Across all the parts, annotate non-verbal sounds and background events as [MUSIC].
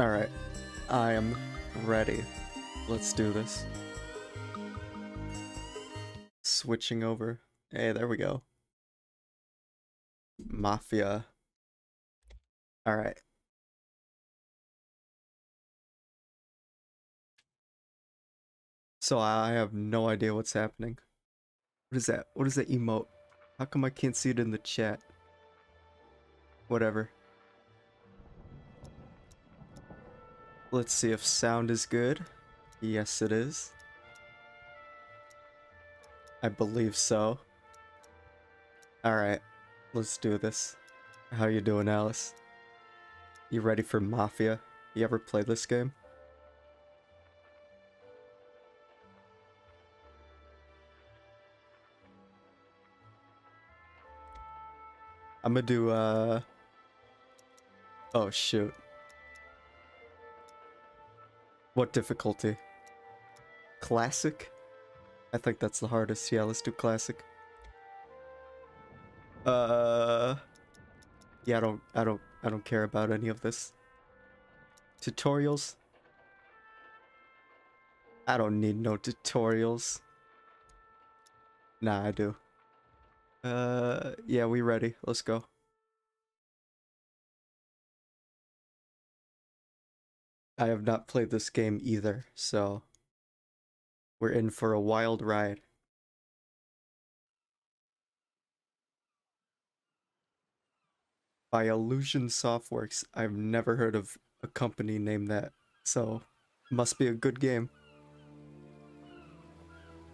Alright. I am ready. Let's do this. Switching over. Hey, there we go. Mafia. Alright. So I have no idea what's happening. What is that? What is that emote? How come I can't see it in the chat? Whatever. Let's see if sound is good. Yes, it is. I believe so. Alright, let's do this. How you doing, Alice? You ready for Mafia? You ever play this game? I'm gonna do, uh... Oh, shoot. What difficulty? Classic? I think that's the hardest. Yeah, let's do classic. Uh... Yeah, I don't, I don't, I don't care about any of this. Tutorials? I don't need no tutorials. Nah, I do. Uh, yeah, we ready. Let's go. I have not played this game either, so we're in for a wild ride. By Illusion Softworks, I've never heard of a company named that, so must be a good game.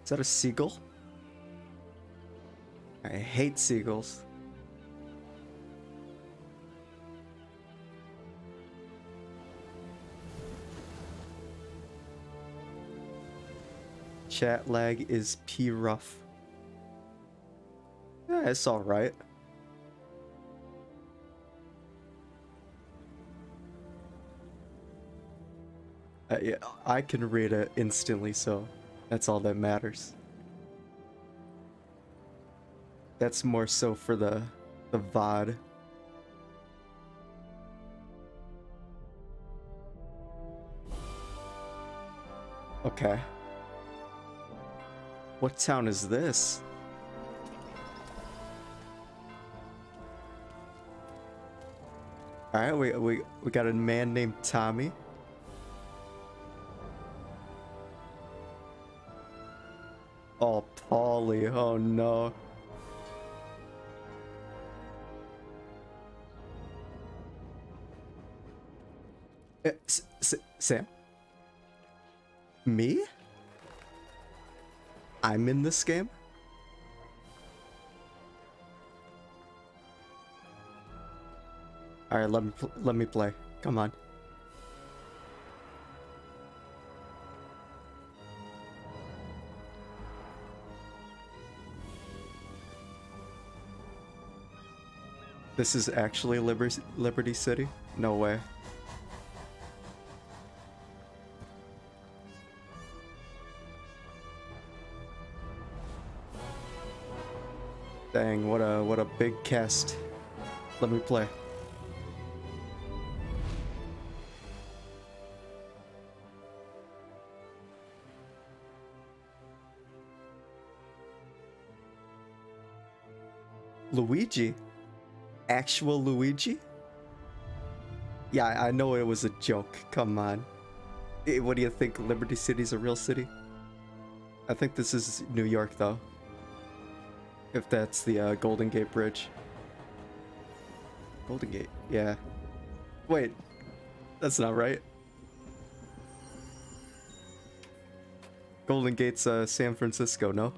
Is that a seagull? I hate seagulls. Chat lag is P rough. Yeah, it's alright. Uh, yeah, I can read it instantly, so that's all that matters. That's more so for the the VOD. Okay. What town is this? Alright, we, we, we got a man named Tommy. Oh, Paulie. Oh, no. Eh, S Sam? Me? I'm in this game? Alright, let me let me play. Come on. This is actually Liberty, Liberty City? No way. Dang, what a what a big cast. Let me play. Luigi? Actual Luigi? Yeah, I know it was a joke. Come on. Eh, What do you think? Liberty City's a real city? I think this is New York, though. If that's the uh, Golden Gate Bridge. Golden Gate, yeah. Wait, that's not right. Golden Gate's uh, San Francisco, no?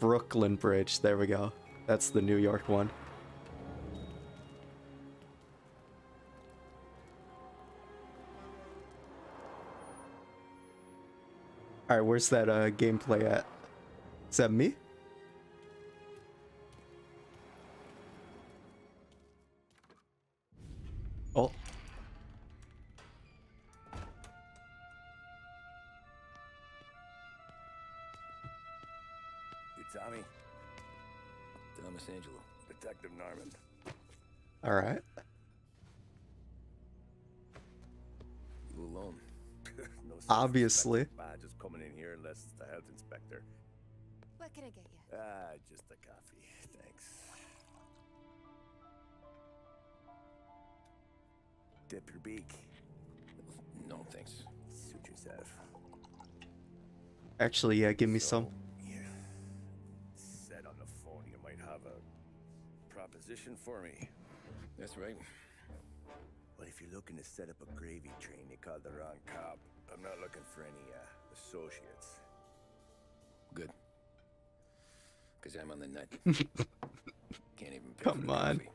Brooklyn Bridge, there we go. That's the New York one. Alright, where's that uh, gameplay at? Is that me? Oh. You Tommy? Thomas Angelo. Detective Norman. All right. You alone. [LAUGHS] no Obviously. Can I get you? Ah, just a coffee. Thanks. Dip your beak. No, thanks. Suit yourself. Actually, yeah, give me some. So, You said on the phone you might have a proposition for me. That's right. Well, if you're looking to set up a gravy train, you called the wrong cop. I'm not looking for any uh, associates. Good. Because I'm on the nut. [LAUGHS] Can't even pay Come on. coffee.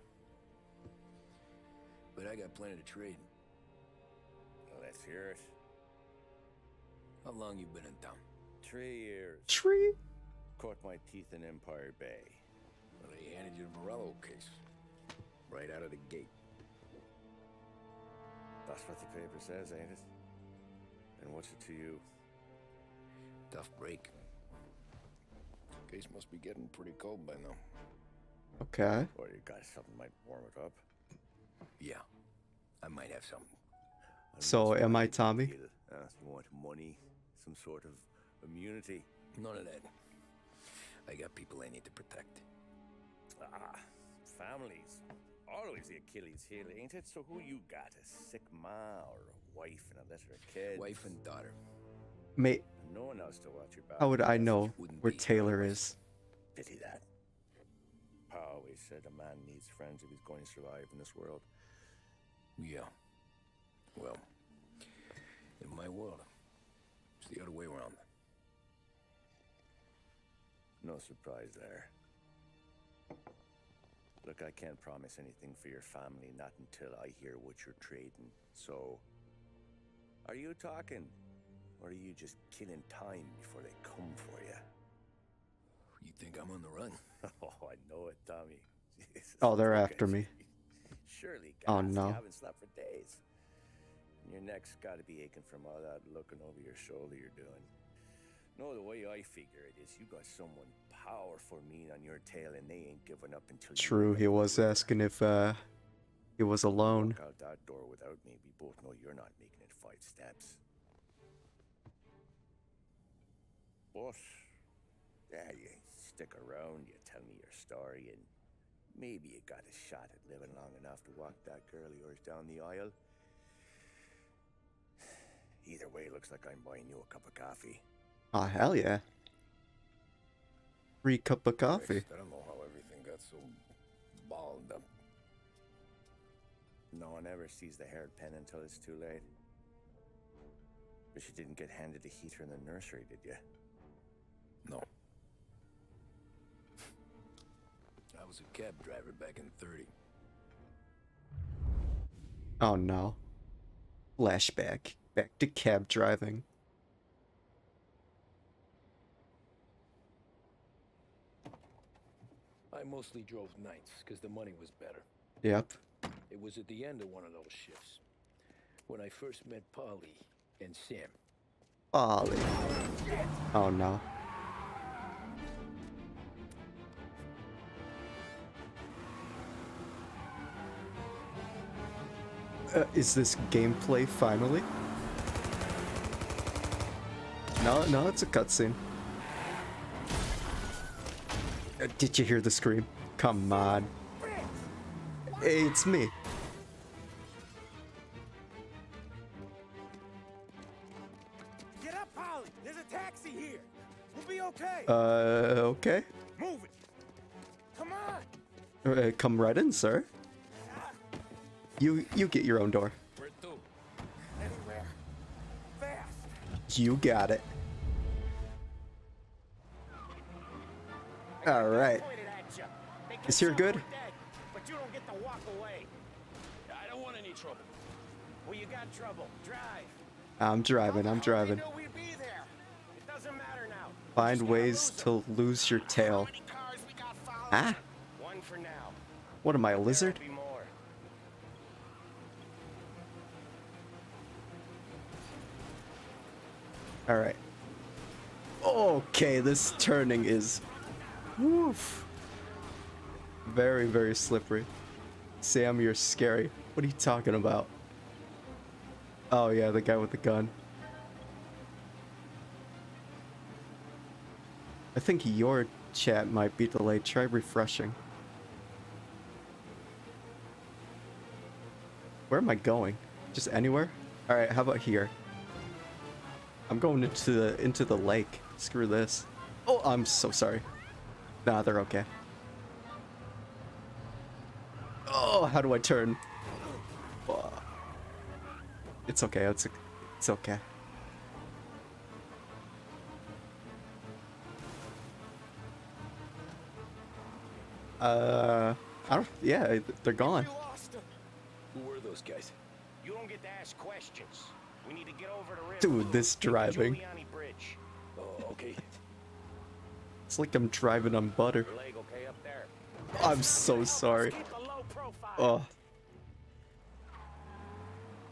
But I got plenty to trade. Well, let's hear it. How long you been in town? Three years. Three? Caught my teeth in Empire Bay. Well, they handed you the Morello case. Right out of the gate. That's what the paper says, ain't it? And what's it to you? Tough break. Case must be getting pretty cold by now. Okay. Or you got something might warm it up? Yeah. I might have something. And So, am I Tommy? deal? Uh, you want money? Some sort of immunity? None of that. I got people I need to protect. Ah, families. Always the Achilles heel, ain't it? So who you got? A sick ma or a wife and a litter of kids? Wife and daughter. Mate, No one else to watch your back. how would I know where Taylor is? Pity that. Pa always said a man needs friends if he's going to survive in this world. Yeah. Well, in my world, it's the other way around. No surprise there. Look, I can't promise anything for your family, not until I hear what you're trading. So, are you talking? Or are you just killing time before they come for you? You think I'm on the run? [LAUGHS] Oh, I know it, Tommy. [LAUGHS] Jesus, Oh, they're look after me. you. [LAUGHS] Surely, Oh, gassed, no. You haven't slept for days. And your neck's got to be aching from all that looking over your shoulder you're doing. No, the way I figure it is, you got someone powerful mean on your tail, and they ain't giving up until. you True, he was asking if uh he was alone. Walk out that door without me. We both know you're not making it five steps. But, yeah, you stick around, you tell me your story, and maybe you got a shot at living long enough to walk that girl of yours down the aisle. Either way, looks like I'm buying you a cup of coffee. Oh hell yeah. Free cup of coffee. I don't know how everything got so balled up. No one ever sees the hairpin until it's too late. But you didn't get handed a heater in the nursery, did you? No. I was a cab driver back in 30. Oh no. Flashback. Back to cab driving. I mostly drove nights because the money was better. Yep. It was at the end of one of those shifts when I first met Paulie and Sam. Ollie. Oh no. Uh, is this gameplay finally? No, no, it's a cutscene. Uh, did you hear the scream? Come on. Hey, it's me. Get up, Paulie! There's a taxi here! We'll be okay! Uh, okay. Move it! Come on! Uh, come right in, sir. You, you get your own door. You got it. All right. Is here good? but you don't get to walk away. I don't want any trouble. Well, you got trouble. Drive. I'm driving. I'm driving. Find ways to lose your tail. Ah, what am I, a lizard? Alright. Okay, this turning is... Woof. Very, very slippery. Sam, you're scary. What are you talking about? Oh yeah, the guy with the gun. I think your chat might be delayed. Try refreshing. Where am I going? Just anywhere? Alright, how about here? I'm going into the into the lake. Screw this. Oh, I'm so sorry. Nah, they're okay. Oh, how do I turn? Oh. It's okay. It's it's okay. Uh, I don't. Yeah, they're gone. Who were those guys? You don't get to ask questions. We need to get over the river. Dude, this driving. Bridge. Oh, okay. it's like I'm driving on butter. Leg okay up there? I'm so sorry. Keep a low profile. Oh,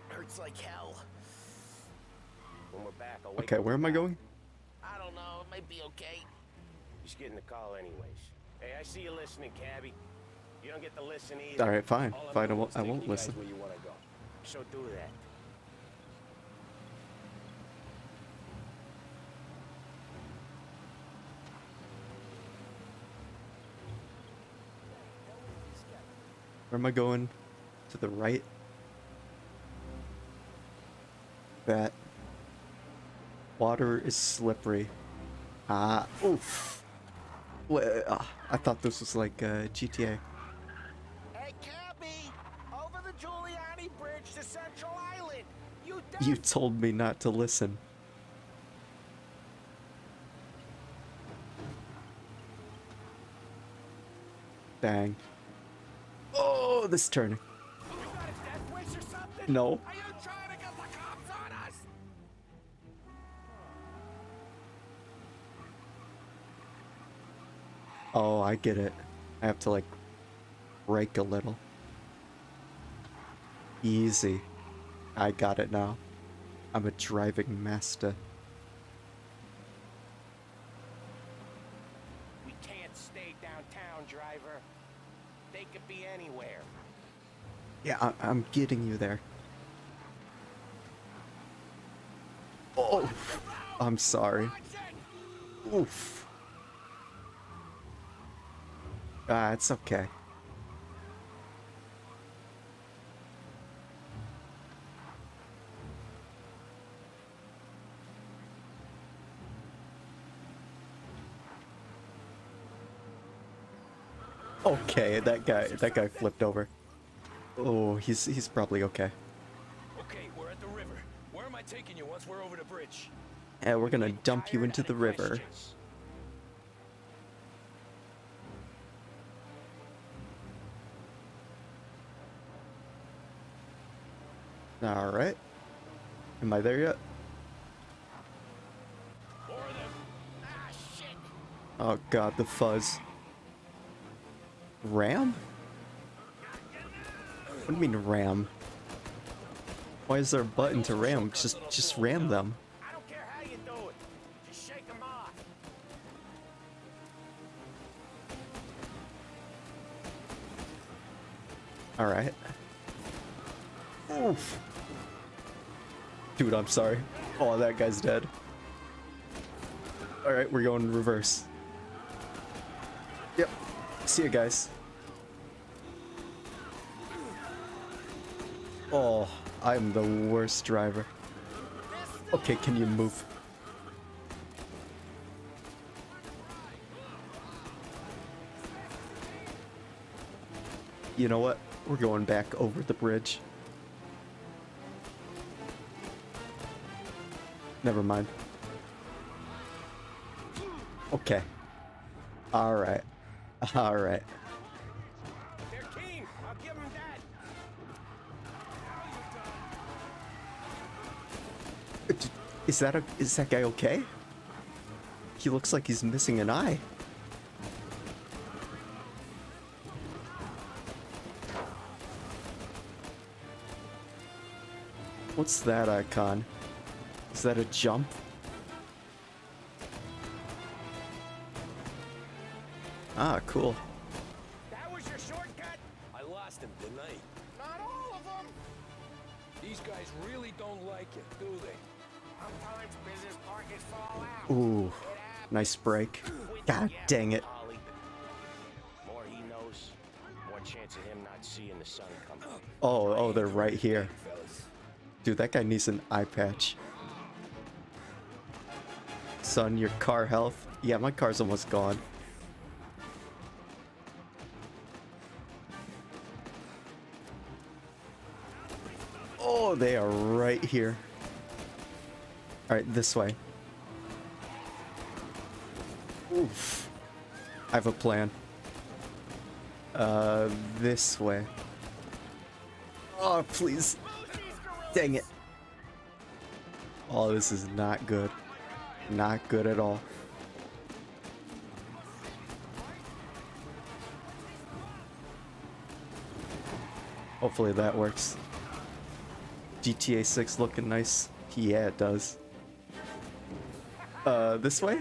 Hurts like hell. When we're back, okay. Where am I going? I don't know. It might be okay. Just getting the call anyways. Hey, I see you listening, cabbie. You don't get to listen either. All right, fine. All Fine. I won't. I won't listen. Where you go. So do that. Where am I going? To the right. That water is slippery. Ah, oof. Wha- ah, I thought this was like uh, GTA. Hey! Over the Giuliani Bridge to Central Island. You You told me not to listen. Dang. This turning. You got a death wish or something? No. Are you trying to get the cops on us? Oh, I get it. I have to like break a little. Easy. I got it now. I'm a driving master. We can't stay downtown, driver. They could be anywhere. Yeah, I- I'm getting you there. Oh, I'm sorry. Oof. Ah, it's okay. Okay, that guy, that guy flipped over. Oh, he's he's probably okay. Okay, we're at the river. Where am I taking you once we're over the bridge? And we're gonna dump you into the river. All right. Am I there yet? More of them. Ah, shit. Oh god, the fuzz. Ram? What do you mean ram? Why is there a button to ram? Just just ram them. I don't care how you do it. Just shake them off. Alright. Oof. Dude, I'm sorry. Oh, that guy's dead. Alright, we're going reverse. Yep. See you guys. I'm the worst driver. Okay, can you move? You know what? We're going back over the bridge. Never mind. Okay. Alright. Alright. Is that a is that guy okay? He looks like he's missing an eye. What's that icon? Is that a jump? Ah, cool. Ooh, nice break. God dang it. More he knows, more chance of him not seeing the sun come. Oh, oh, they're right here. Dude, that guy needs an eye patch. Son, your car health? Yeah, my car's almost gone. Oh, they are right here. Alright, this way. Oof. I have a plan. Uh, this way. Oh, please. Dang it. Oh, this is not good. Not good at all. Hopefully that works. GTA 6 looking nice. Yeah, it does. Uh, this way?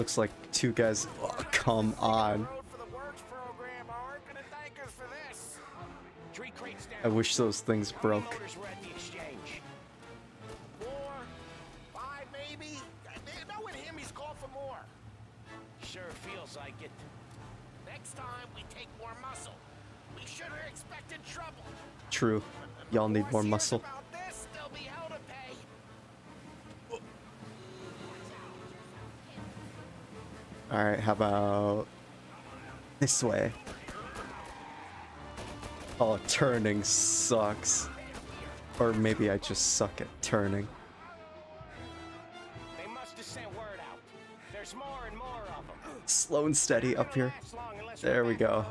Looks like two guys. Oh, [LAUGHS] come on. Road for the works program aren't gonna thank us for Alright, how about this way? Oh, turning sucks. Or maybe I just suck at turning. They must have sent word out. There's more and more of them. Slow and steady up here. There we go.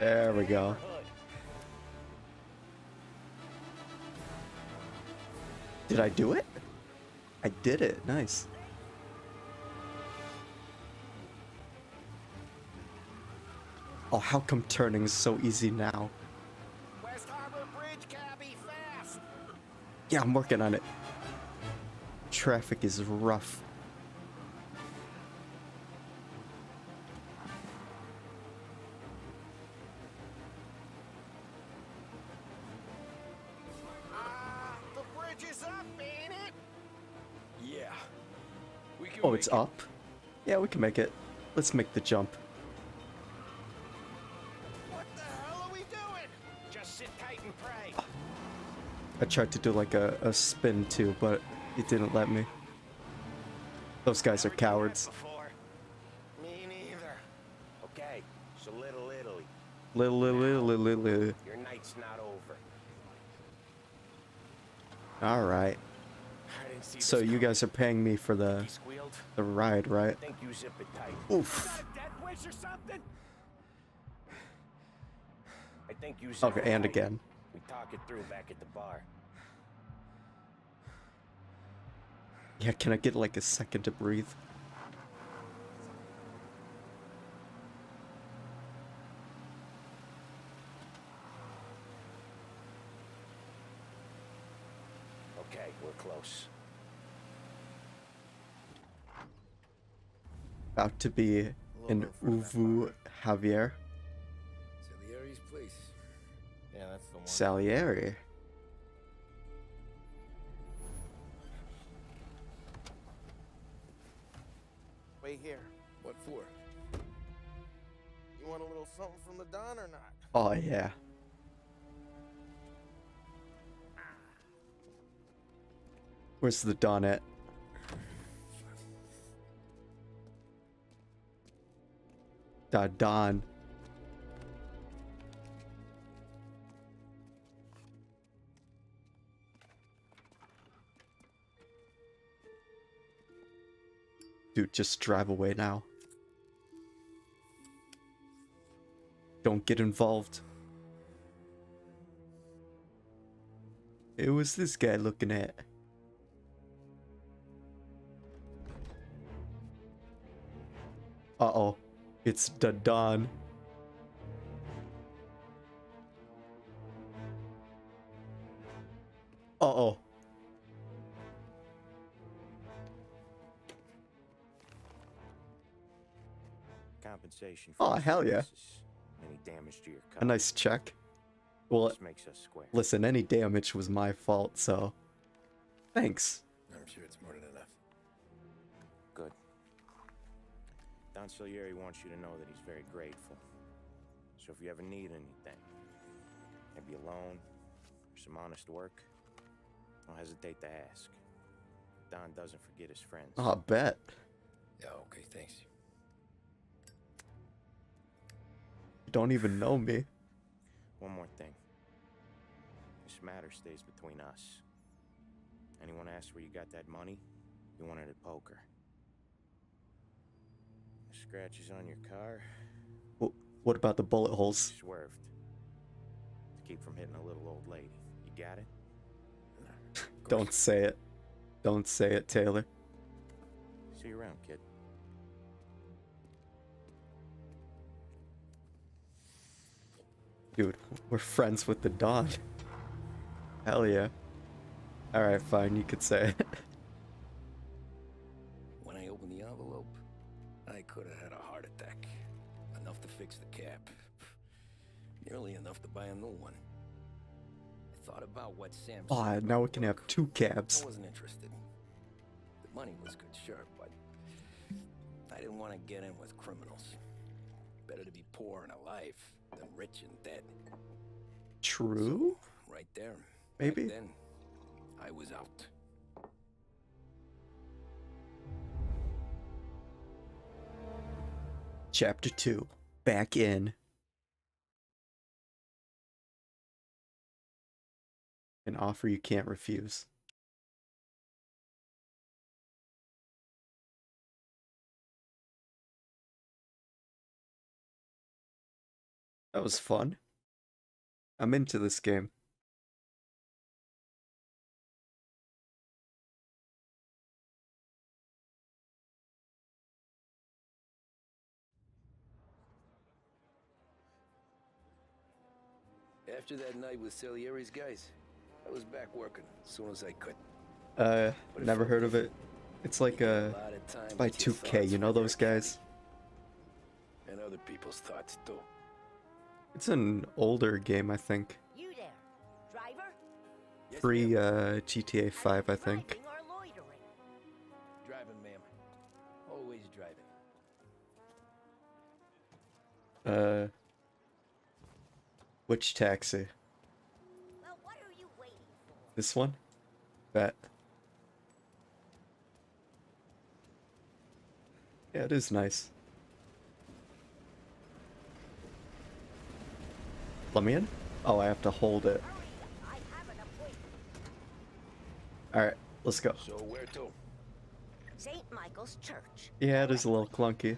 There we go. Did I do it? I did it. Nice. Oh, how come turning is so easy now? West Harbor Bridge, cabby, fast. Yeah, I'm working on it. Traffic is rough. Ah, the bridge is up, ain't it? Yeah. We can Oh, it's it. up? Yeah, we can make it. Let's make the jump. I tried to do like a, a spin too, but it didn't let me. Those guys are Never done that cowards. Me neither. Okay, so Little Italy. Little, little, little, little, little. Your night's not over. All right. I didn't see So you guys are paying me for the the ride, right? Think you zip it tight. Oof. Dead wish or something? I think you Okay, it and tight. again. Talk it through back at the bar. Yeah, can I get like a second to breathe? Okay, we're close. About to be in Uvu Javier Salieri. Wait here. What for? You want a little something from the Don or not? Oh yeah. Where's the Don at? Da Don. Dude, just drive away now. Don't get involved. It was this guy looking at. Uh oh. It's the Don. Uh compensation for oh hell yeah. any damage to your a nice check. Well this makes us square. listen any damage was my fault so thanks. I'm sure it's more than enough. Good. Don Salieri wants you to know that he's very grateful. So if you ever need anything maybe a loan or some honest work don't hesitate to ask. Don doesn't forget his friends. I bet. Yeah okay thanks. Don't even know me. One more thing. This matter stays between us. Anyone asks where you got that money, you wanted it poker. The scratches on your car, Wh- What about the bullet holes? swerved. To keep from hitting a little old lady. You got it? [LAUGHS] Don't say it. Don't say it, Taylor. See you around, kid. Dude, we're friends with the Don. Hell yeah. Alright, fine, you could say it. [LAUGHS] When I opened the envelope, I could have had a heart attack. Enough to fix the cap. Nearly enough to buy a new one. I thought about what Sam Oh, said now we can have two cabs. I wasn't interested. The money was good, sure, but I didn't want to get in with criminals. Better to be poor and alive than rich and dead. True? Right there. Maybe? Back then, I was out. Chapter 2 Back in. An offer you can't refuse. That was fun. I'm into this game. After that night with Salieri's guys, I was back working as soon as I could. Uh, never heard of it. It's like get uh, time by 2K, you know those guys? And other people's thoughts too. It's an older game, I think. You there, driver? Pre uh, GTA 5, I think. Driving or? Driving, ma'am. Always driving. Uh, which taxi? Well, what are you waiting for? This one? Bet. Yeah, it is nice. Let me in? Oh, I have to hold it. Hurry, I have an appointment. Alright, let's go. So where to? St. Michael's Church. Yeah, it is a little clunky.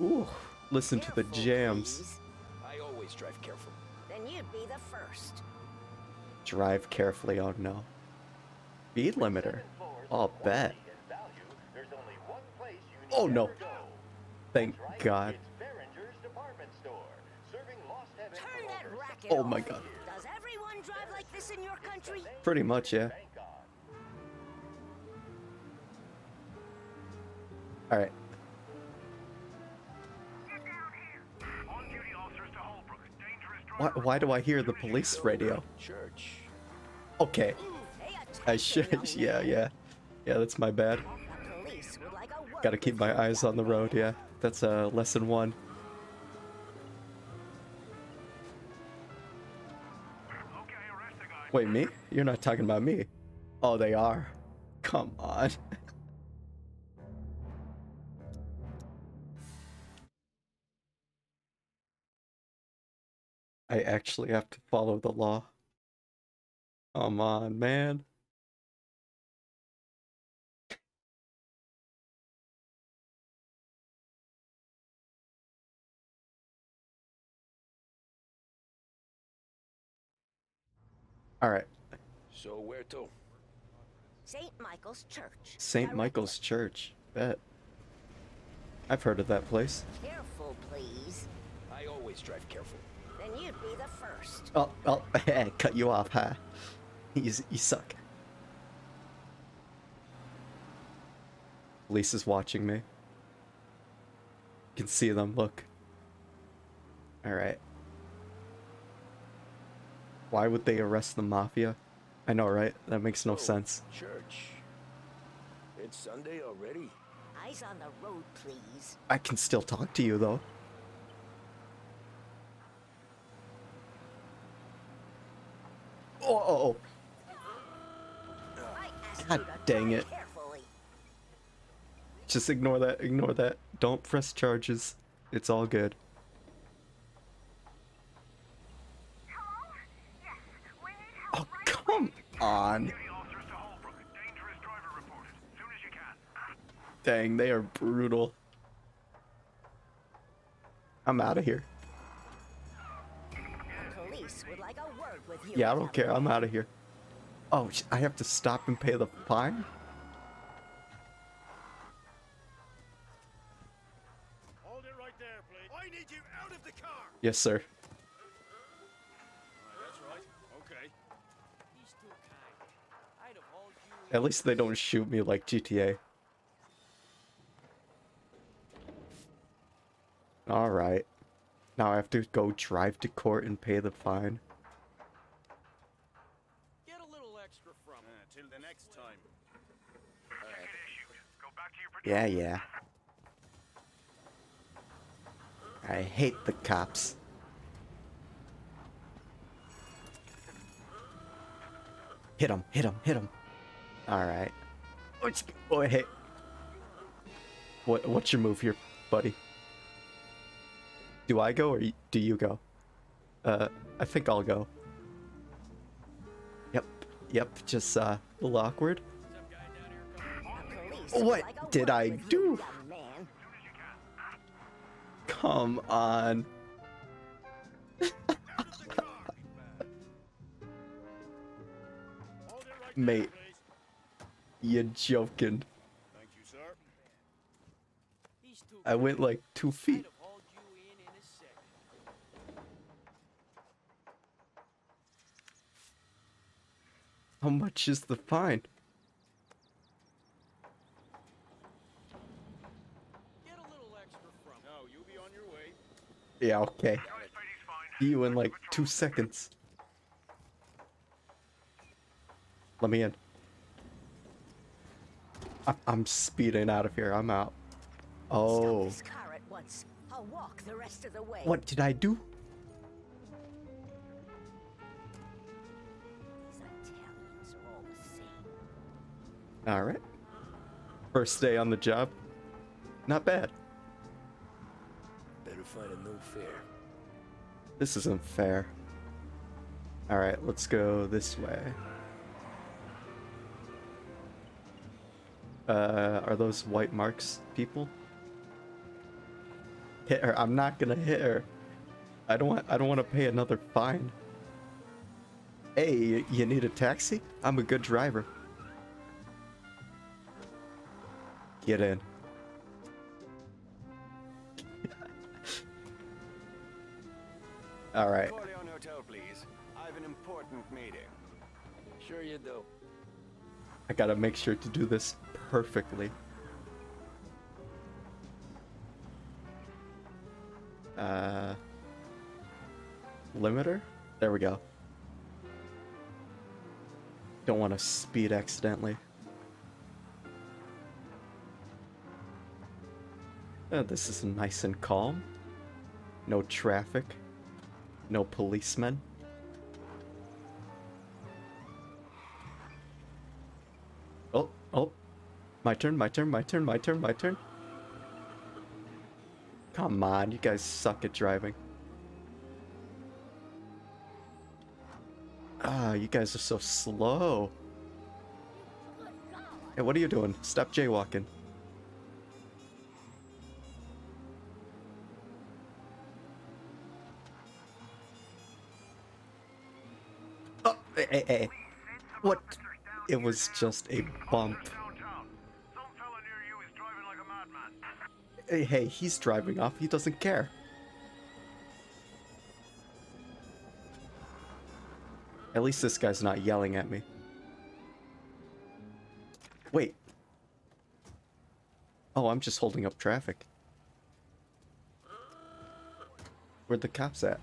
Ooh, listen to the jams. please. I always drive careful. Then you'd be the first. Drive carefully, oh no. Speed limiter. I'll bet. Oh no. Thank God. Turn that racket Oh my. God. Does everyone drive like this in your country? Pretty much, yeah. Alright. Why, why do I hear the police radio? Church. Okay, I should. Yeah, yeah. Yeah, that's my bad. The police would like a word Gotta keep my eyes on the road, yeah. That's uh, lesson one. Wait, me? You're not talking about me. Oh, they are. Come on. I actually have to follow the law. Come on, man. All right. So where to? St. Michael's Church. St. Michael's Church. Bet. I've heard of that place. Careful, please. I always drive careful. Then you'd be the first. Oh, oh, [LAUGHS] cut you off, huh? [LAUGHS] You, you suck. Lisa's watching me. You can see them, look. Alright. Why would they arrest the mafia? I know, right? That makes no Oh, sense. Church. It's Sunday already. Eyes on the road, please. I can still talk to you though. Oh, oh, oh. God dang it. Just ignore that. Ignore that. Don't press charges. It's all good. Oh, come on. Dang, they are brutal. I'm out of here. The police would like a word with you. Yeah, I don't care. I'm out of here. Oh, I have to stop and pay the fine? Hold it right there, please. I need you out of the car. Yes, sir. That's right. Okay. He's too kind. I'd have hauled you At least they don't shoot me like GTA. Alright. Now I have to go drive to court and pay the fine. Get a little extra from. Uh, till the next time. Yeah, yeah. I hate the cops. Hit him, hit him, hit him. Alright. Oh, hey. What, what's your move here, buddy? Do I go or do you go? Uh, I think I'll go. Yep, yep, just uh, a little awkward. What did I do? Come on. [LAUGHS] Mate. There, please. Joking. Thank you, sir. He's too I went like two feet. have hauled you in in a second. How much is the fine? Get a little extra from. No, you'll be on your way. Yeah, okay. See you in like two seconds. Let me in. I- I'm speeding out of here. I'm out. Oh. Stop this car at once. I'll walk the rest of the way. What did I do? These Italians are all the same. Alright. First day on the job. Not bad. Better find a new fare. This isn't fair. Alright, let's go this way. Uh, are those white marks people? Hit her. I'm not gonna hit her. I don't want I don't want to pay another fine. Hey, you need a taxi? I'm a good driver. Get in. [LAUGHS] All right. Corleone Hotel, please. I have an important meeting. Sure you do. I gotta make sure to do this perfectly. Uh, limiter? There we go. Don't want to speed accidentally. Uh, this is nice and calm. No traffic. No policemen. My turn, my turn, my turn, my turn, my turn. Come on, you guys suck at driving. Ah, you guys are so slow. Hey, what are you doing? Stop jaywalking. Oh, hey, hey, hey. What? It was just a bump. Hey, he's driving off. He doesn't care. At least this guy's not yelling at me. Wait. Oh, I'm just holding up traffic. Where'd the cops at?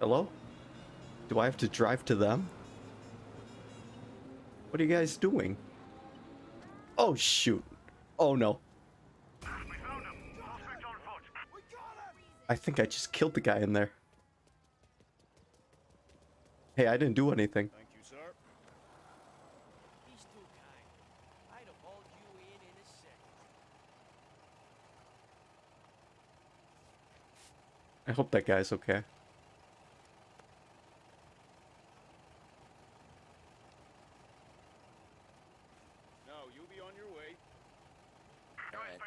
Hello? Do I have to drive to them? What are you guys doing? Oh shoot. Oh no. I think I just killed the guy in there. Hey, I didn't do anything. You, sir. He's too kind. I'd have hauled you in in. I hope that guy's okay. Now, you be on your way. Alright.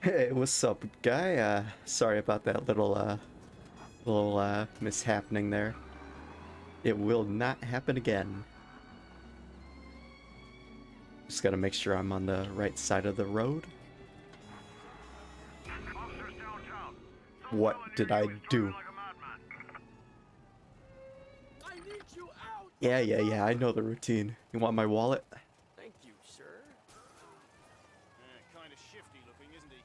Hey, what's up, guy? Uh, sorry about that little, uh, little, uh, mishappening there. It will not happen again. Just gotta make sure I'm on the right side of the road. What did I do? Yeah, yeah, yeah, I know the routine. You want my wallet? Thank you, sir. Yeah, kind of shifty looking, isn't he?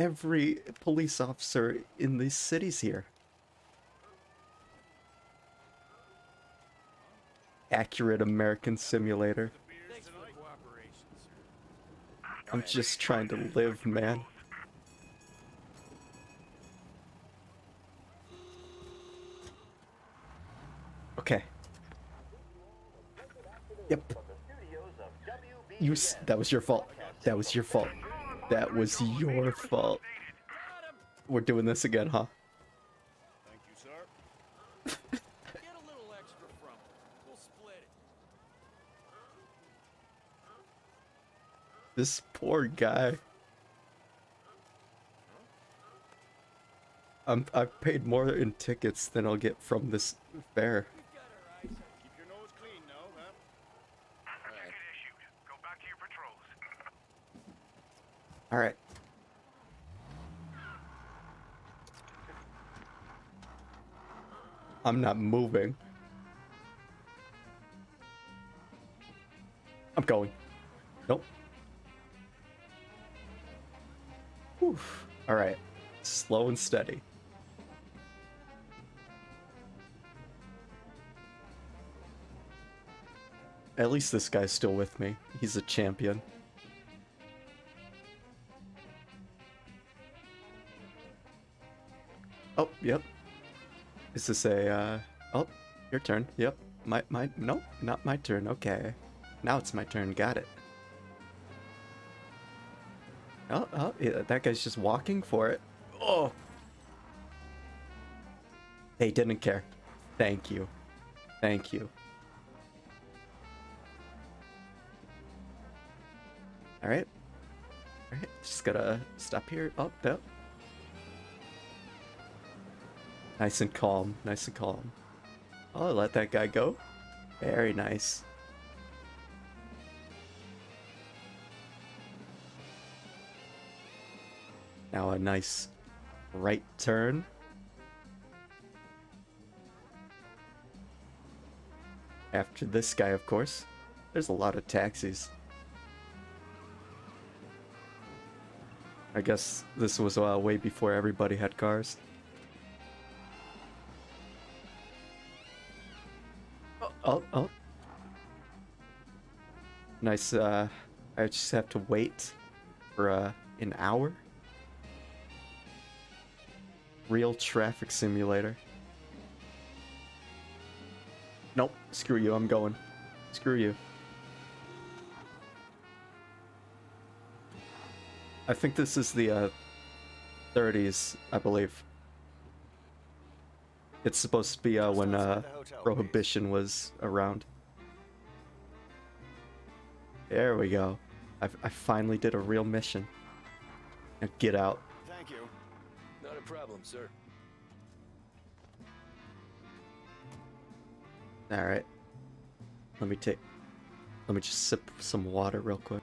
Every police officer in these cities here. Accurate American simulator. I'm just trying to live, man. Okay. Yep. You. That was your fault. That was your fault. That was your fault. We're doing this again, huh? Thank you, sir. [LAUGHS] Get a little extra from him. We'll split it. This poor guy. I'm, I've paid more in tickets than I'll get from this fare. We've got our eyes on Keep your nose clean now, huh? Alright. All right. I'm not moving. I'm going. Nope. Whew. All right. Slow and steady. At least this guy's still with me. He's a champion. Oh, yep. Is this a, uh, oh, your turn. Yep. My, my, nope, not my turn. Okay. Now it's my turn. Got it. Oh, oh, yeah, that guy's just walking for it. Oh. They didn't care. Thank you. Thank you. Alright. Alright, just gotta stop here. Oh, no. Nice and calm. Nice and calm. Oh, let that guy go. Very nice. Now a nice right turn. After this guy, of course. There's a lot of taxis. I guess this was uh, way before everybody had cars. Oh, oh. Nice, uh, I just have to wait for, uh, an hour? Real traffic simulator. Nope, screw you, I'm going. Screw you. I think this is the, uh, 30s, I believe. It's supposed to be, uh, when, uh, Prohibition was around. There we go. I, I finally did a real mission. Now get out. Thank you. Not a problem, sir. Alright. Let me take... Let me just sip some water real quick.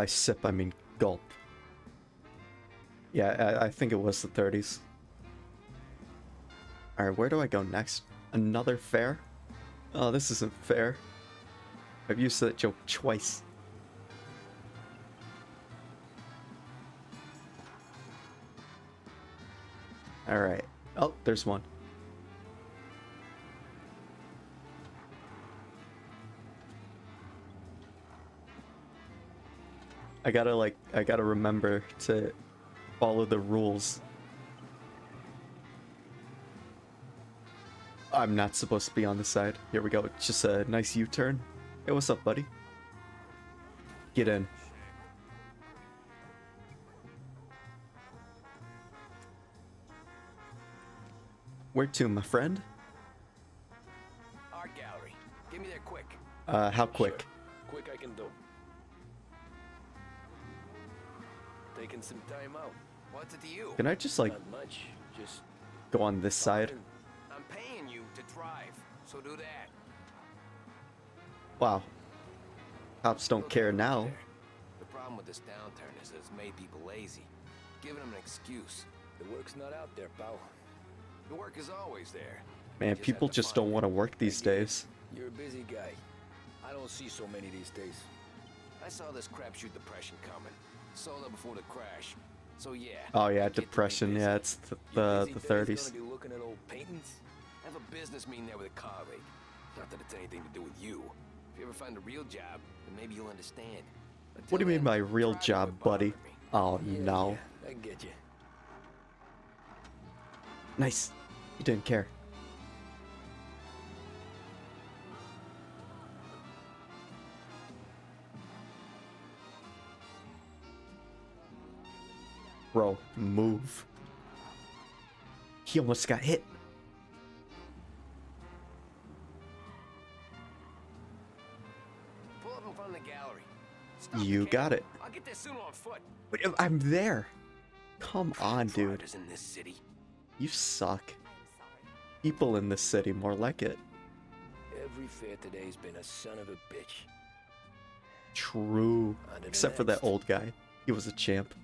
By sip, I mean gulp. Yeah, I, I think it was the 30s. Alright, where do I go next? Another fare? Oh, this isn't fair. I've used that joke twice. Alright. Oh, there's one. I gotta like I gotta remember to follow the rules. I'm not supposed to be on the side. Here we go. Just a nice U-turn. Hey, what's up, buddy? Get in. Where to, my friend? Art gallery. Get me there quick. Uh, how quick? Sure. Taking some time out. What's it to you? Can I just like Not much. Just go on this side? I'm paying you to drive, so do that. Wow. Cops don't Look care now. there. The problem with this downturn is that it's made people lazy, giving them an excuse. The work's not out there, pal. The work is always there. Man, Just people just don't want to work these I get it. days. You're a busy guy. I don't see so many these days. I saw this crapshoot depression coming. Before the crash. So yeah. Oh yeah, get to be depression. Yeah, it's the the days 30s. Gonna be looking at old paintings. Have a business meeting there with a colleague. Not that it's anything to do with you. If you ever find a real job, then maybe you'll understand. What do you mean by real job, buddy? Oh Yeah, no. yeah, I get you. Nice. You didn't care. Bro, move. He almost got hit. Pull up in front of the gallery. Stop You cab. got it. I'll get there sooner on foot. Wait, uh, I'm there. Come on, dude. In this city. You suck. People in this city more like it. Every fare today's been a son of a bitch. True. On to Except for that old guy. He was a champ.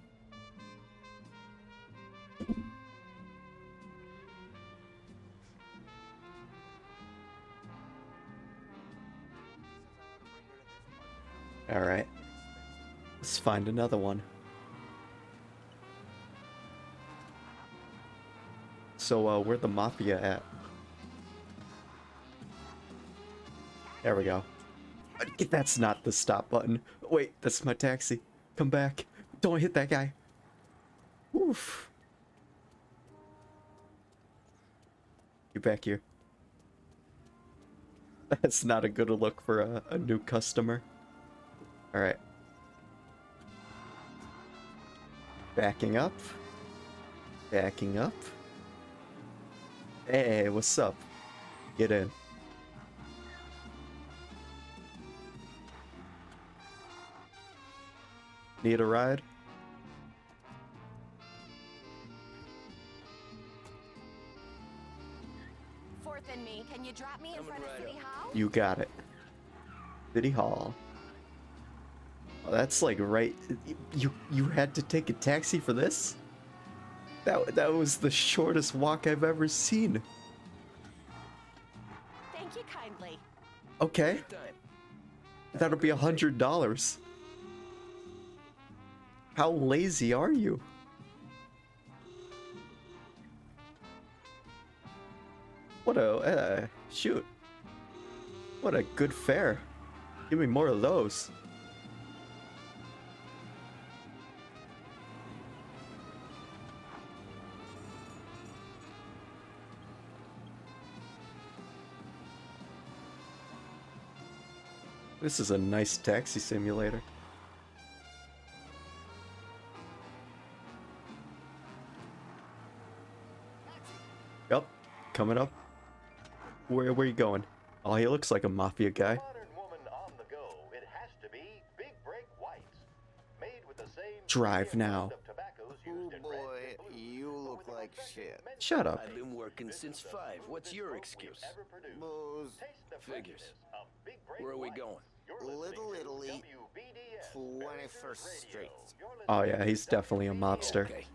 Alright. Let's find another one. So, uh, where the mafia at? There we go. That's not the stop button. Wait, that's my taxi. Come back. Don't hit that guy. Oof. Get back here. [LAUGHS] That's not a good look for a, a new customer. Alright. Backing up. Backing up. Hey, what's up? Get in. Need a ride? Fourth and me. Can you drop me in Coming front of City up. Hall? You got it. City Hall. Oh, that's like right. You you had to take a taxi for this? That that was the shortest walk I've ever seen. Thank you kindly. Okay, that'll be a hundred dollars. How lazy are you? What a uh, shoot! What a good fare. Give me more of those. This is a nice taxi simulator. Yup, coming up. Where where you going? Oh, he looks like a mafia guy. Modern woman on the go, it has to be Big Break Whites. Made with the same Drive now. blend of Oh boy, red and blue, you look like shit. Shut up. I've been working since five. What's your excuse? Booze. Figures. freshness of Big Break Where are we going? You're listening Little Italy, 21st Street. Oh yeah, he's definitely a mobster. Okay.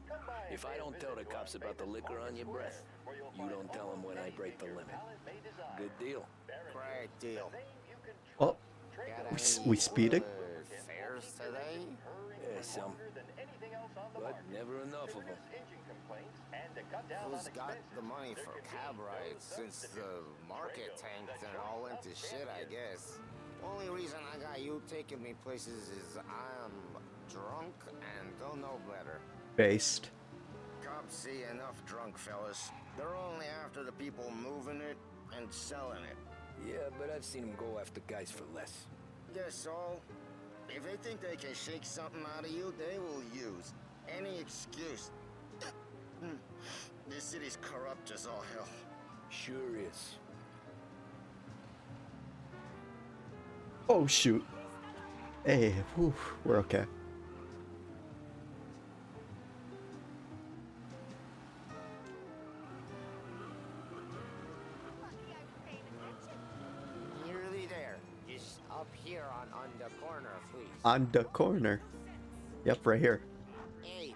If I don't tell the cops about the liquor on your breath, you'll you find don't tell all 'em when I break the limit. palate may desire. Good deal. Great deal. name you can Oh, We s- any we speeding? fares today? Yeah, some. But never enough of them. Who's got the money for cab rides since the market tanked and all went to shit, I guess. Only reason I got you taking me places is I'm drunk and don't know better. Based. Cops see enough drunk fellas. They're only after the people moving it and selling it. Yeah, but I've seen them go after guys for less. Guess so. If they think they can shake something out of you, they will use any excuse. [CLEARS THROAT] This city's corrupt as all hell. Sure is. Oh shoot. Hey, whew, we're okay. Nearly there. Just up here on, on the corner, please. On the corner. Yep, right here. Hey,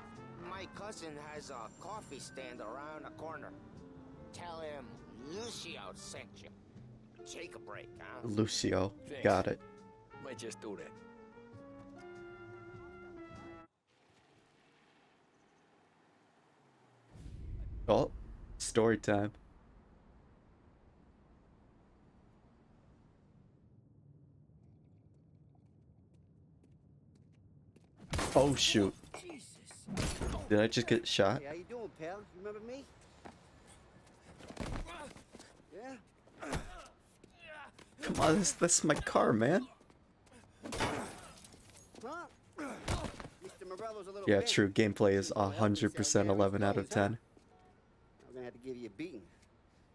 my cousin has a coffee stand around the corner. Tell him Lucio sent you. Take a break, huh? Lucio. Thanks. Got it. Might just do that. Oh, story time. Oh shoot. Did I just get shot? Hey, how you doing, pal? You remember me? Yeah? Come on, this this is my car, man. Huh? Mr. Morello's a little Yeah, true. Gameplay is Well, 100% 11 out of Let's go, huh? 10. I'm gonna have to give you a beating.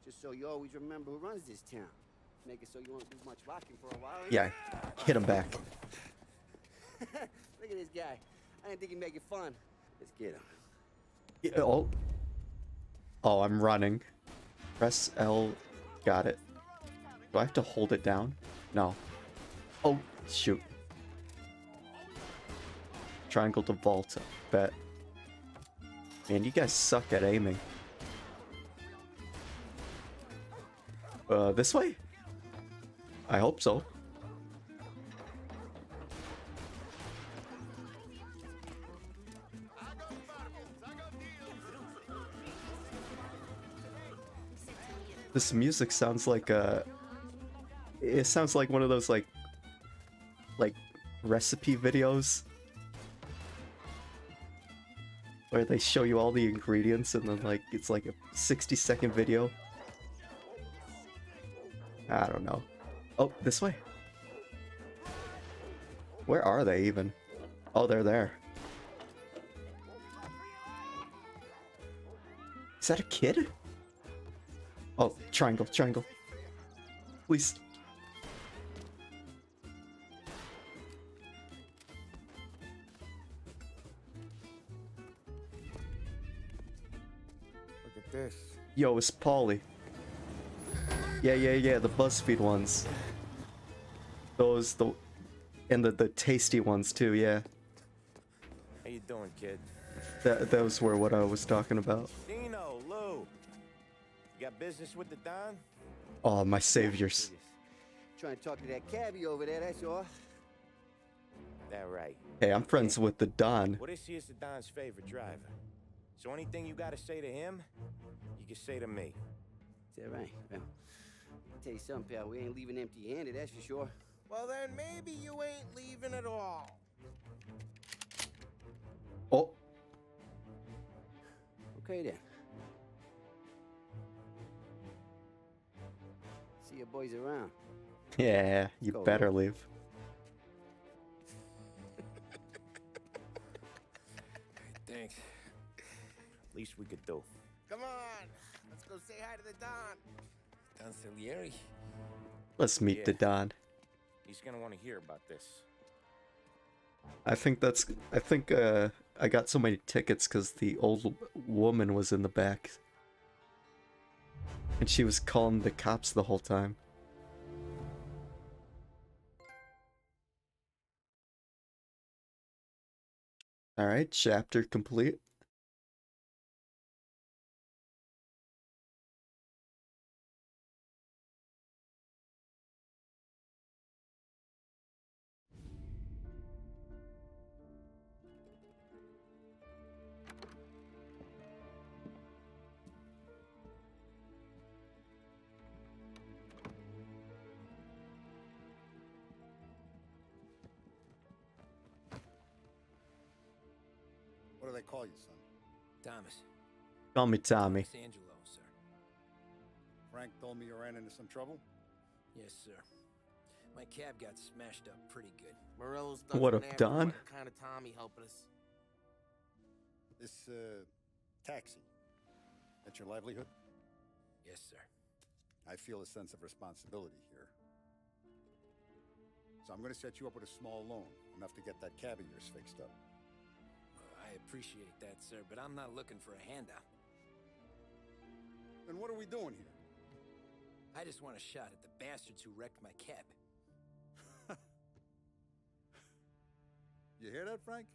Just so you always remember who runs this town. Make it so you won't do much rocking for a while. eh? Yeah, hit him back. [LAUGHS] Look at this guy. I didn't think he'd make it fun. Let's get him. Yeah, oh. Oh, I'm running. Press L. Got it. Do I have to hold it down? No. Oh, shoot. Triangle to vault. Bet. Man, you guys suck at aiming. Uh, this way? I hope so. This music sounds like a. It sounds like one of those like, like, recipe videos, where they show you all the ingredients and then like it's like a sixty second video. I don't know. Oh, this way. Where are they even? Oh, they're there. Is that a kid? Oh, triangle, triangle. Please. Yo, it's Paulie. Yeah, yeah, yeah, the BuzzFeed ones. Those, the, and the, the tasty ones too, yeah. How you doing, kid? That, those were what I was talking about. Dino, Lou. You got business with the Don? Oh, my saviors. Trying to talk to that cabbie over there, that's all. That right. Hey, I'm friends with the Don. Well, this here's the Don's favorite driver. So anything you gotta say to him, you say to me. Is that right? Well, I'll tell you something, pal. We ain't leaving empty-handed, that's for sure. Well, then maybe you ain't leaving at all. Oh, Okay, then. See you boys around. yeah, you Go, better Lou. leave. [LAUGHS] Thanks. At least we could do. Come on, let's go say hi to the Don. Don Salieri? Let's meet the Don. He's gonna want to hear about this. I think that's. I think uh, I got so many tickets because the old woman was in the back, and she was calling the cops the whole time. All right, chapter complete. Call me Tommy. Thomas Angelo, sir. Frank told me you ran into some trouble? Yes, sir. My cab got smashed up pretty good. Morello's What up, Don? Kind of Tommy helping us. This, uh, taxi. That's your livelihood? Yes, sir. I feel a sense of responsibility here. So I'm gonna set you up with a small loan, enough to get that cab of yours fixed up. Uh, I appreciate that, sir, but I'm not looking for a handout. Then what are we doing here? I just want a shot at the bastards who wrecked my cab. [LAUGHS] You hear that, Frank?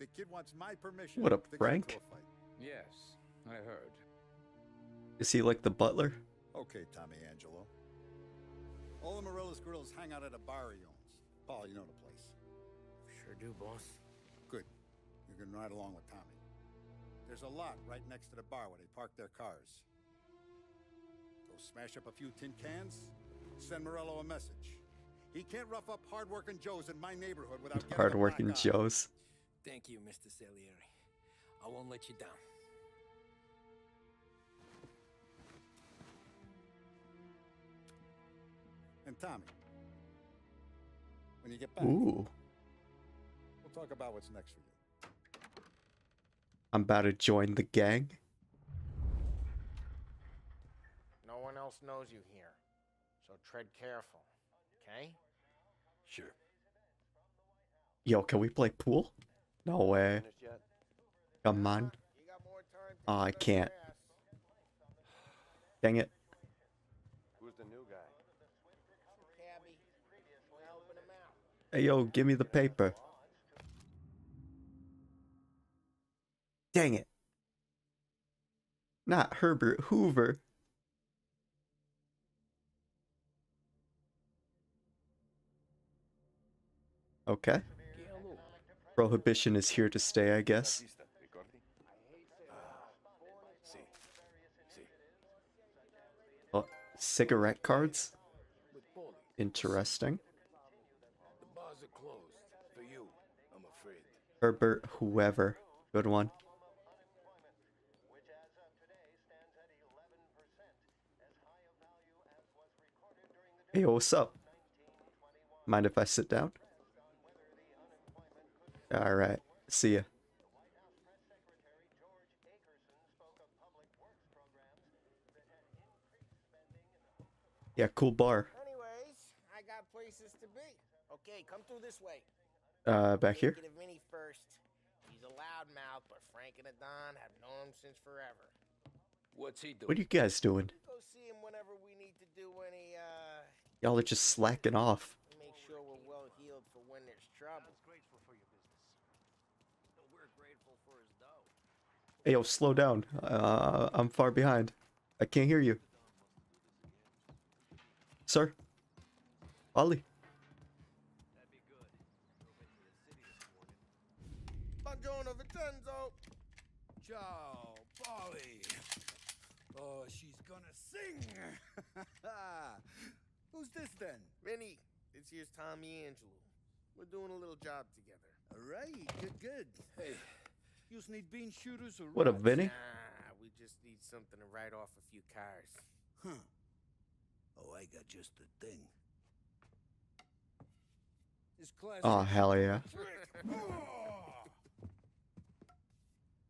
The kid wants my permission. What up, to get Frank? a fight. Yes, I heard. Is he like the butler? Okay, Tommy Angelo. All the Morello's girls hang out at a bar he owns. Paul, you know the place. Sure do, boss. Good. You can ride along with Tommy. There's a lot right next to the bar where they park their cars. Go smash up a few tin cans, send Morello a message. He can't rough up hardworking Joes in my neighborhood without getting a Hardworking. Joes. Thank you, Mr. Salieri. I won't let you down. And Tommy, when you get back, Ooh. we'll talk about what's next for you. I'm about to join the gang. No one else knows you here, so tread careful, okay? Sure. Yo, can we play pool? No way. Finished yet? Come on. You got more Oh, I can't. Dang it. Who's the new guy? Cabby, we're helping him out. Hey, yo, give me the paper. Dang it. Not Herbert Hoover. Okay. Prohibition is here to stay, I guess. Batista, Ricordi? See. See. Oh, cigarette cards? Interesting. The bars are closed. For you, I'm afraid. Herbert whoever. Good one. which as of today stands at 11%, as high a value as was recorded during the Hey, what's up? Mind if I sit down? Alright. See ya. Yeah, cool bar. Anyways, I got places to be. Okay, come through this way. Uh, back here? Thinking first. He's a loudmouth, but Frank and Adon have known him since forever. What's he doing? What are you guys doing? Go see him whenever we need to do any, uh, Y'all are just slacking off. make sure we're well heeled for when there's trouble. grateful for your business. We're grateful for his dough. Hey, yo, slow down. Uh, I'm far behind. I can't hear you. Sir? Ollie? Buongiorno, Vincenzo. Ciao, Paulie. Oh, she's gonna sing. [LAUGHS] Who's this then? Vinny, this here's Tommy Angelo. We're doing a little job together. All right, good, good. Hey, you just need bean shooters or What up, rods? Vinny? Nah, we just need something to write off a few cars. Huh. Oh, I got just the thing. This class. Oh, hell yeah.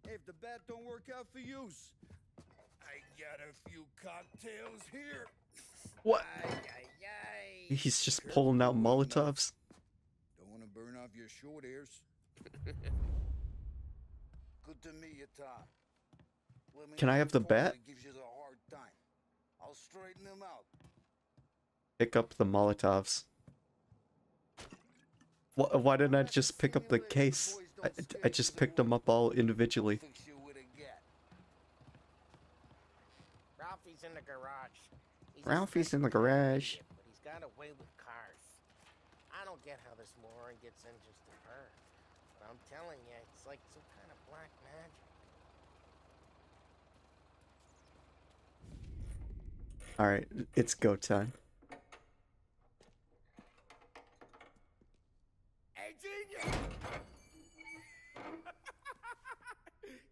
Hey, if the bat don't work out for yous, I got a few cocktails here. What? Ay, ay, ay. He's just pulling out Molotovs? Don't want to burn off your short ears. [LAUGHS] Good to meet you, Tom. Let me Can I have the bat? Gives you the hard time. I'll straighten him out. Pick up the Molotovs. Why, why didn't I just pick up the case? I, I just picked them up all individually. Fix you with a gat. Ralphie's in the garage. Ralphie's in the garage got away with cars. I don't get how this moron gets interested in her. But I'm telling you, it's like some kind of black magic. Alright, it's go time. 18 [LAUGHS]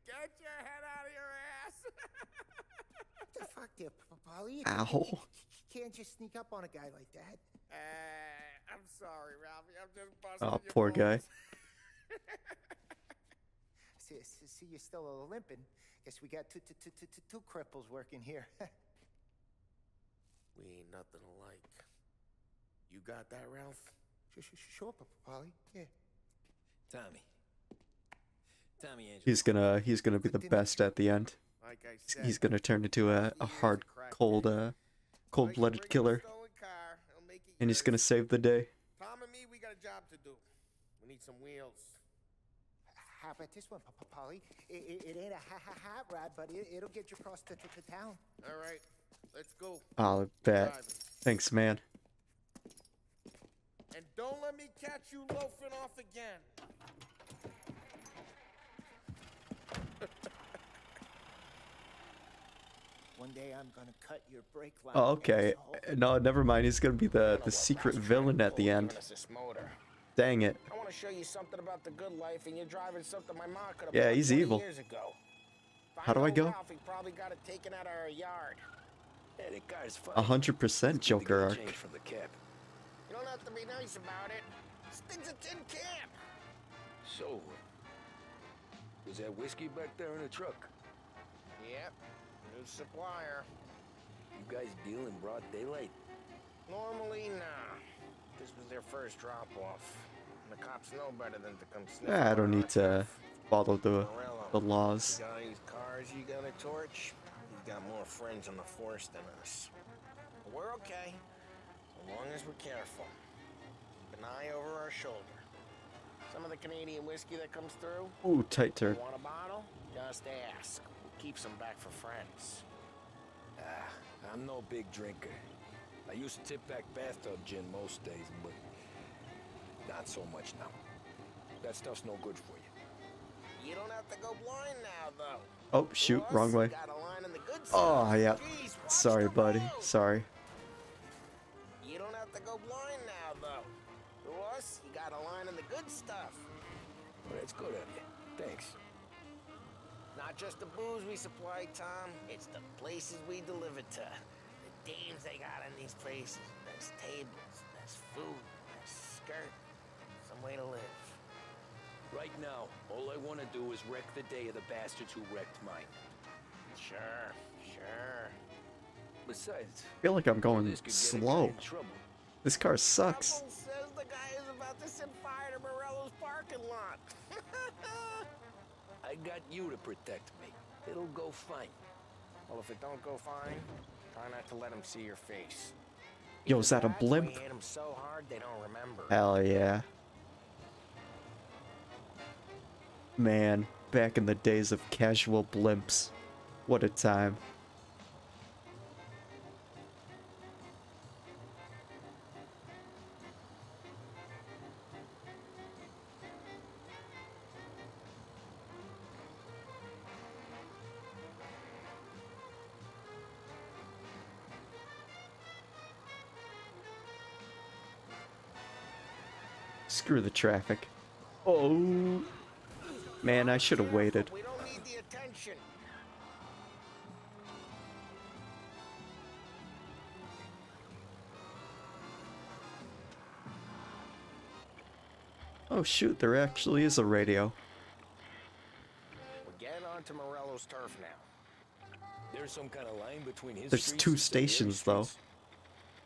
Get your head out of your ass! [LAUGHS] what the fuck, you, Paulie? Ow can't just sneak up on a guy like that. Uh, I'm sorry, Ralphie. I'm just busting Oh, your poor guy. balls. [LAUGHS] See, see, see you're still limping. Guess we got two, two, two, two, two, two cripples working here. [LAUGHS] We ain't nothing alike. You got that, Ralph? Sure, sure, sure, P- Paulie. Yeah. Tommy. Tommy Angelo. He's gonna he's gonna be the best at the end. Like I said, He's gonna turn into a, a hard, cold, uh, cold-blooded killer, stolen car. It'll make it and he's gonna save the day. Tom and me, we got a job to do. We need some wheels. How about this one, P- P- Paulie? It, it, it ain't a ha ha hot rod, but it, it'll get you across to, to, to town. All right, let's go. I'll bet. Thanks, man. And don't let me catch you loafing off again. One day I'm gonna cut your brake line. Oh, okay. Uh, no, never mind. He's gonna be the the secret villain at the end. Giving us this motor. Dang it. I want to show you something about the good life, and you're driving something my mom could have Yeah, he's evil. years ago. How do I go? Ralph, he probably got it taken out of our yard. Yeah, the car's fine. A hundred percent Joker arc. From the cab. You don't have to be nice about it. This thing's a tin can. So, was that whiskey back there in the truck? Yep, new supplier. You guys deal in broad daylight? Normally, nah. This was their first drop-off. The cops know better than to come sniff. Ah, I don't need to follow the the laws. You got these cars you got a torch? You've got more friends on the force than us. But we're okay, as long as we're careful. Keep an eye over our shoulder. Some of the Canadian whiskey that comes through. Ooh, tight turn. Want a bottle? Just ask. We'll keep some back for friends. Ah, I'm no big drinker. I used to tip back bathtub gin most days, but not so much now. That stuff's no good for you. You don't have to go blind now, though. Oh shoot, Plus, wrong way. Got a line in the good Oh side. yeah. Jeez, Sorry, buddy. road. Sorry. You don't have to go blind now, though. To us, you got a line in the good stuff. Well, that's good of you. Thanks. Not just the booze we supply, Tom. It's the places we deliver to. The dames they got in these places. There's tables, there's food, there's skirt. Some way to live. Right now, all I want to do is wreck the day of the bastards who wrecked mine. Sure, sure. Besides, I feel like I'm going this could get a guy slow. in trouble. This car sucks. [LAUGHS] I got you to protect me. It'll go fine. well, if it don't go fine, try not to let him see your face. Yo, is that a blimp? hit 'em so hard they don't remember. Hell yeah. Man, back in the days of casual blimps. What a time. Screw the traffic. Oh. Man, I should have waited. We don't need the attention. Oh shoot, there actually is a radio. We're getting onto Morello's turf now. There's some kind of line between his There's two and St. Mary's stations though.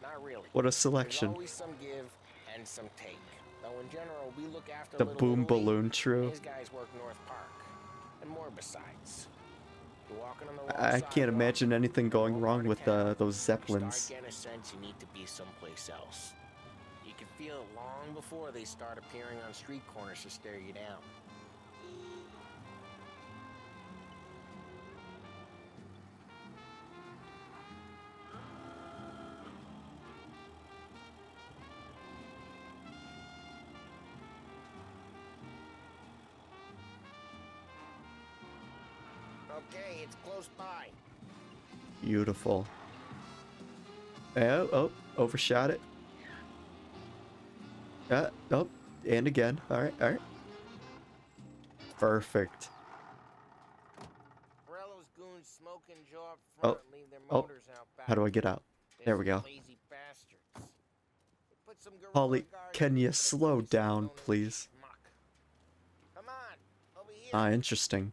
Not really. What a There's selection. always some give and some take. Though in general, we look after The Boom Balloon True. These guys work North Park, and more besides. You're walking on the wrong I can't imagine anything going wrong wrong part of with uh, those You zeppelins. A sense you need to be someplace else. You can feel it long before they start appearing on street corners to stare you down. Okay, it's close by. Beautiful. Oh, oh, overshot it. Uh, oh, and again. Perfect. Morello's goons smoking jaw up Oh, and leave their oh, out back. how do I get out? There we go. Lazy bastards. Put some guerrilla Paulie, can you slow down, please? Come on, over here. Ah, interesting.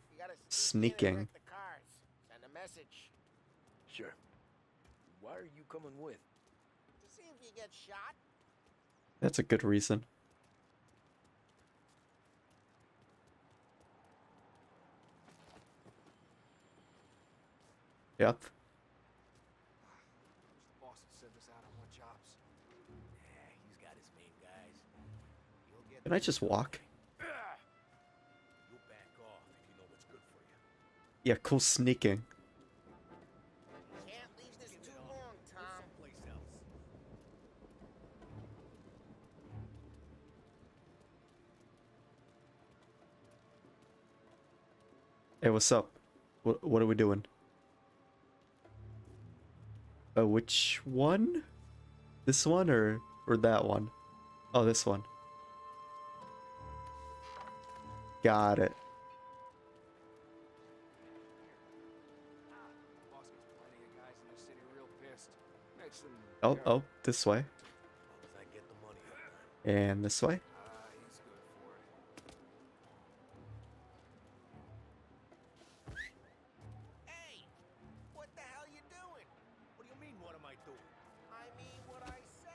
You gotta sneak in and Sneaking. the cars. Send a message Sure. Why are you coming with? to see if you get shot. That's a good reason. Yep. Boss sent us out on what jobs. Yeah, he's got his main guys. You'll get Can I just walk? Yeah, cool sneaking. Can't leave this too long, Tom. Hey, what's up? What what are we doing? Uh, which one? This one or or that one? Oh, this one. Got it. I oh, this way. And this way.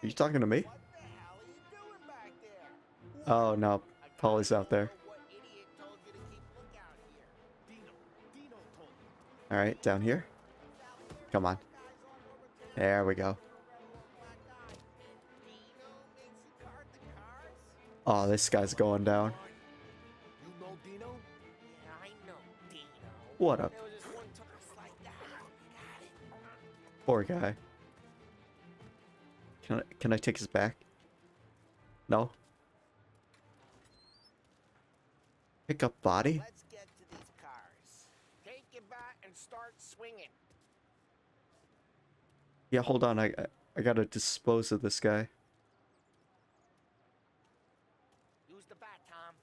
Are you talking to me? What the hell you doing back there? Oh no, Paulie's out there. know What idiot told you to keep lookout here? Dino. Dino told. All right, down here. Come on. There we go. Oh, this guy's going down. You know Dino? Yeah, I know Dino. What up? There was this one time just like that. Got it. Poor guy. Can I can I take his back? No. Pick up body? Let's get to these cars. Take your bat and start swinging. Yeah, hold on. I I- I gotta dispose of this guy. Use the bat, Tom.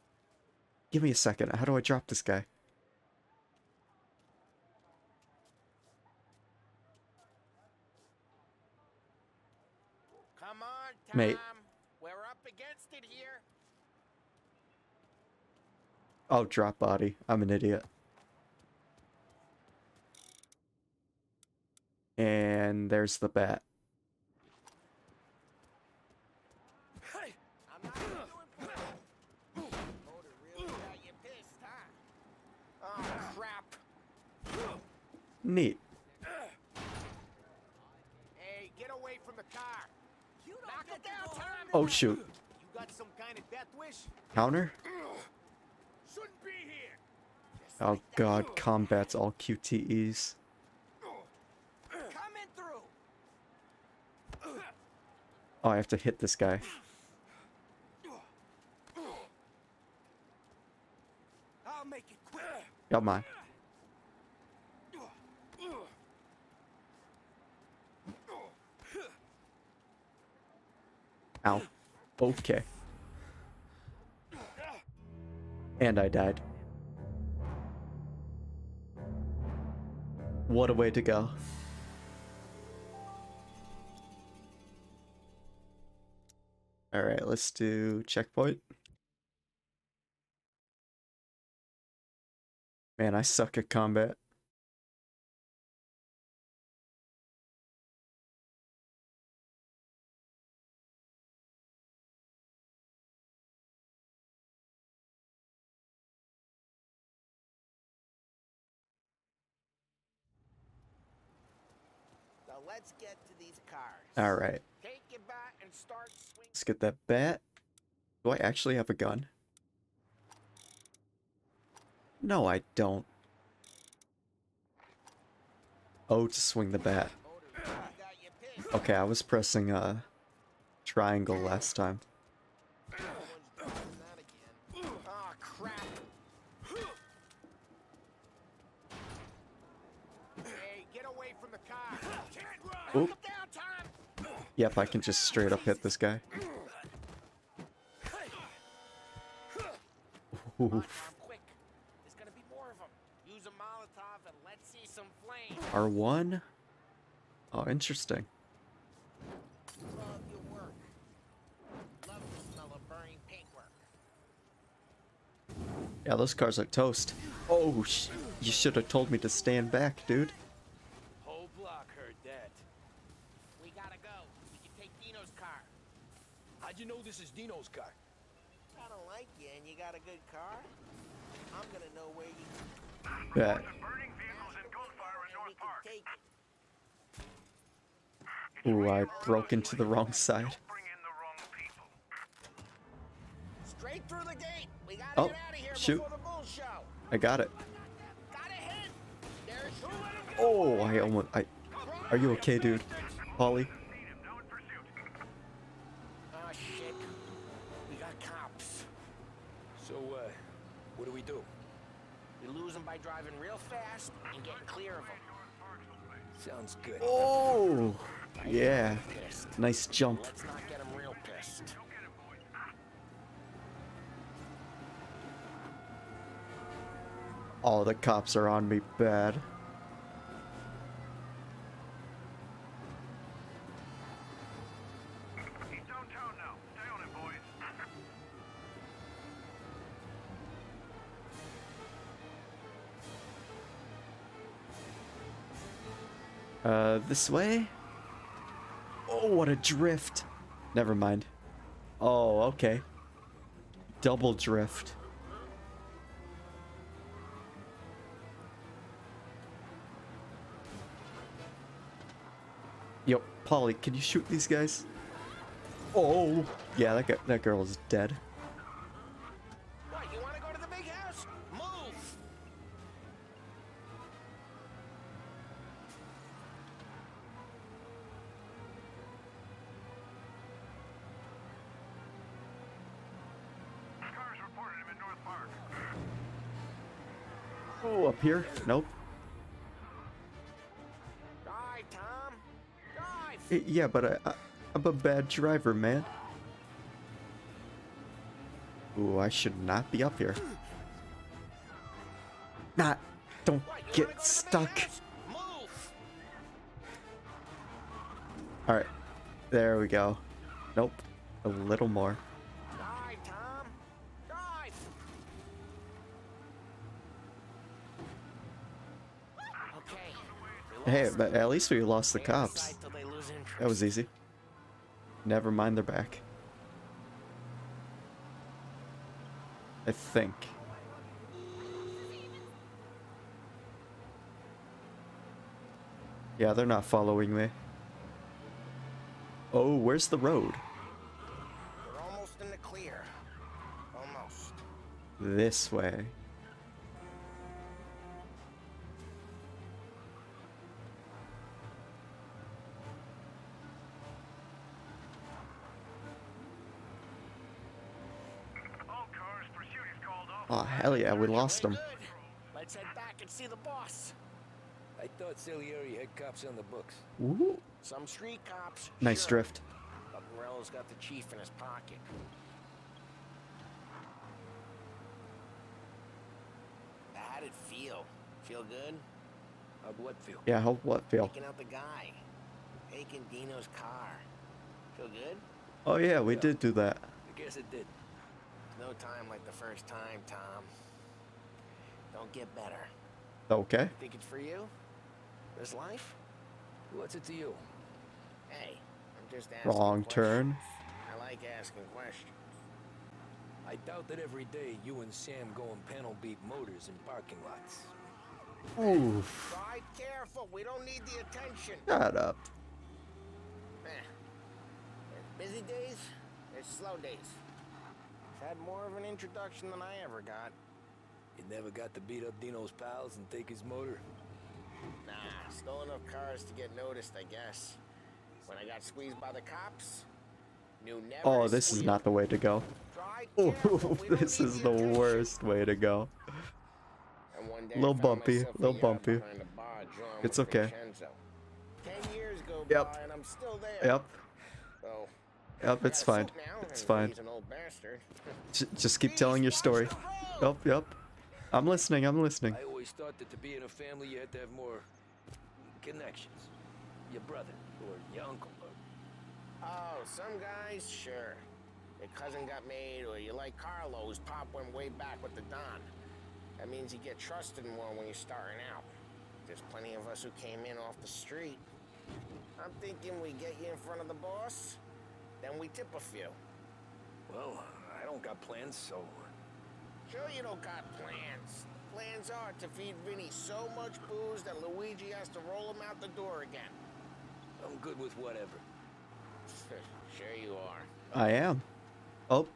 Give me a second. How do I drop this guy? Come on, Tom. Mate. We're up against it here. Oh, drop body. I'm an idiot. And there's the bat. I'm not doing for it. Motor really got you pissed, huh? Oh, crap. Neat. Hey, get away from the car. Knock it down, Tom. Oh shoot. You got some kind of death wish? Counter? Shouldn't be here. Just Oh like that. god, combat's all QTEs. Coming through. Oh, I have to hit this guy. I'll make it quick. Come on. Ow. Okay. And I died. What a way to go. Alright, let's do checkpoint. Man, I suck at combat. Let's get to these cars. Alright, Take your bat and start swinging. let's get that bat. Do I actually have a gun? No, I don't. Oh, to swing the bat. Motor really got you pissed. Okay, I was pressing uh triangle last time. Someone's doing that again. Oh, crap. Hey, get away from the car. Yep, I can just straight up hit this guy. Oof. Tom, quick. There's gonna be more of them. Use a Molotov and let's see some flames. R1? Oh, interesting. Yeah, those cars are toast. Oh, sh you should have told me to stand back, dude. This is Dino's car? I don't like you and you got a good car. I'm gonna know where you Yeah. Burning vehicles and gunfire in North Park. Ooh, I broke into the wrong side. Bring in the wrong people. Straight through the gate. We gotta Oh, get out of here shoot. before the bull show. I got it. Gotta hit. There's Oh, I almost. I. Are you okay, dude? Paulie? Clear of them. Sounds good. Oh, yeah. Nice jump. Let's not get them real pissed. Oh, the cops are on me bad. Uh, this way? Oh, what a drift. Never mind. Oh, okay. Double drift. Yo, Paulie, can you shoot these guys? Oh, yeah, that, that girl is dead. Oh, up here? Nope. Drive, Tom. Drive! Yeah, but I, I, I'm a bad driver, man. Ooh, I should not be up here. Not. Don't What, you go get stuck. Alright. There we go. Nope. A little more. Drive, Tom. Drive! Okay. we Hey, but at least we lost the cops. side till they lose interest. That was easy. Never mind, they're back. I think. Yeah, they're not following me. Oh, where's the road? We're almost in the clear. Almost. This way. Yeah, we lost them. Let's head back and see the boss. I thought Salieri had cops on the books. Ooh. Some street cops. Nice sure. drift. But Morello's got the chief in his pocket. How'd it feel? Feel good? How'd what feel? Yeah, how what feel? Taking out the guy. Taking Dino's car. Feel good? Oh yeah, we did do that. I guess it did. No time like the first time, Tom. Don't get better. Okay. Think it's for you? This life? What's it to you? Hey, I'm just asking Wrong questions. turn. I like asking questions. I doubt that every day you and Sam go and panel beat motors in parking lots. Oof. Drive careful. We don't need the attention. Shut up. Eh. There's busy days. There's slow days. It's Had more of an introduction than I ever got. You never got to beat up Dino's pals and take his motor? Nah, stole enough cars to get noticed, I guess. When I got squeezed by the cops, knew never Oh, this is not the way to go. [LAUGHS] Oh, careful. We don't this is the worst way to go. And one day I Little bumpy, a little bumpy. behind a bar drawing It's okay. Ten years go Yep. and I'm still there. Yep. So, Yep, it's fine. now, It's fine. He's an old bastard. J- just keep telling your story. Yep, yep. I'm listening, I'm listening. I always thought that to be in a family you had to have more connections. Your brother, or your uncle, or... Oh, some guys, sure. Your cousin got made, or you like Carlos, Pop went way back with the Don. That means you get trusted more when you're starting out. There's plenty of us who came in off the street. I'm thinking we get you in front of the boss, then we tip a few. Well, I don't got plans, so... Sure you don't got plans. Plans are to feed Vinny so much booze that Luigi has to roll him out the door again. I'm good with whatever. [LAUGHS] sure you are. I am. Oh.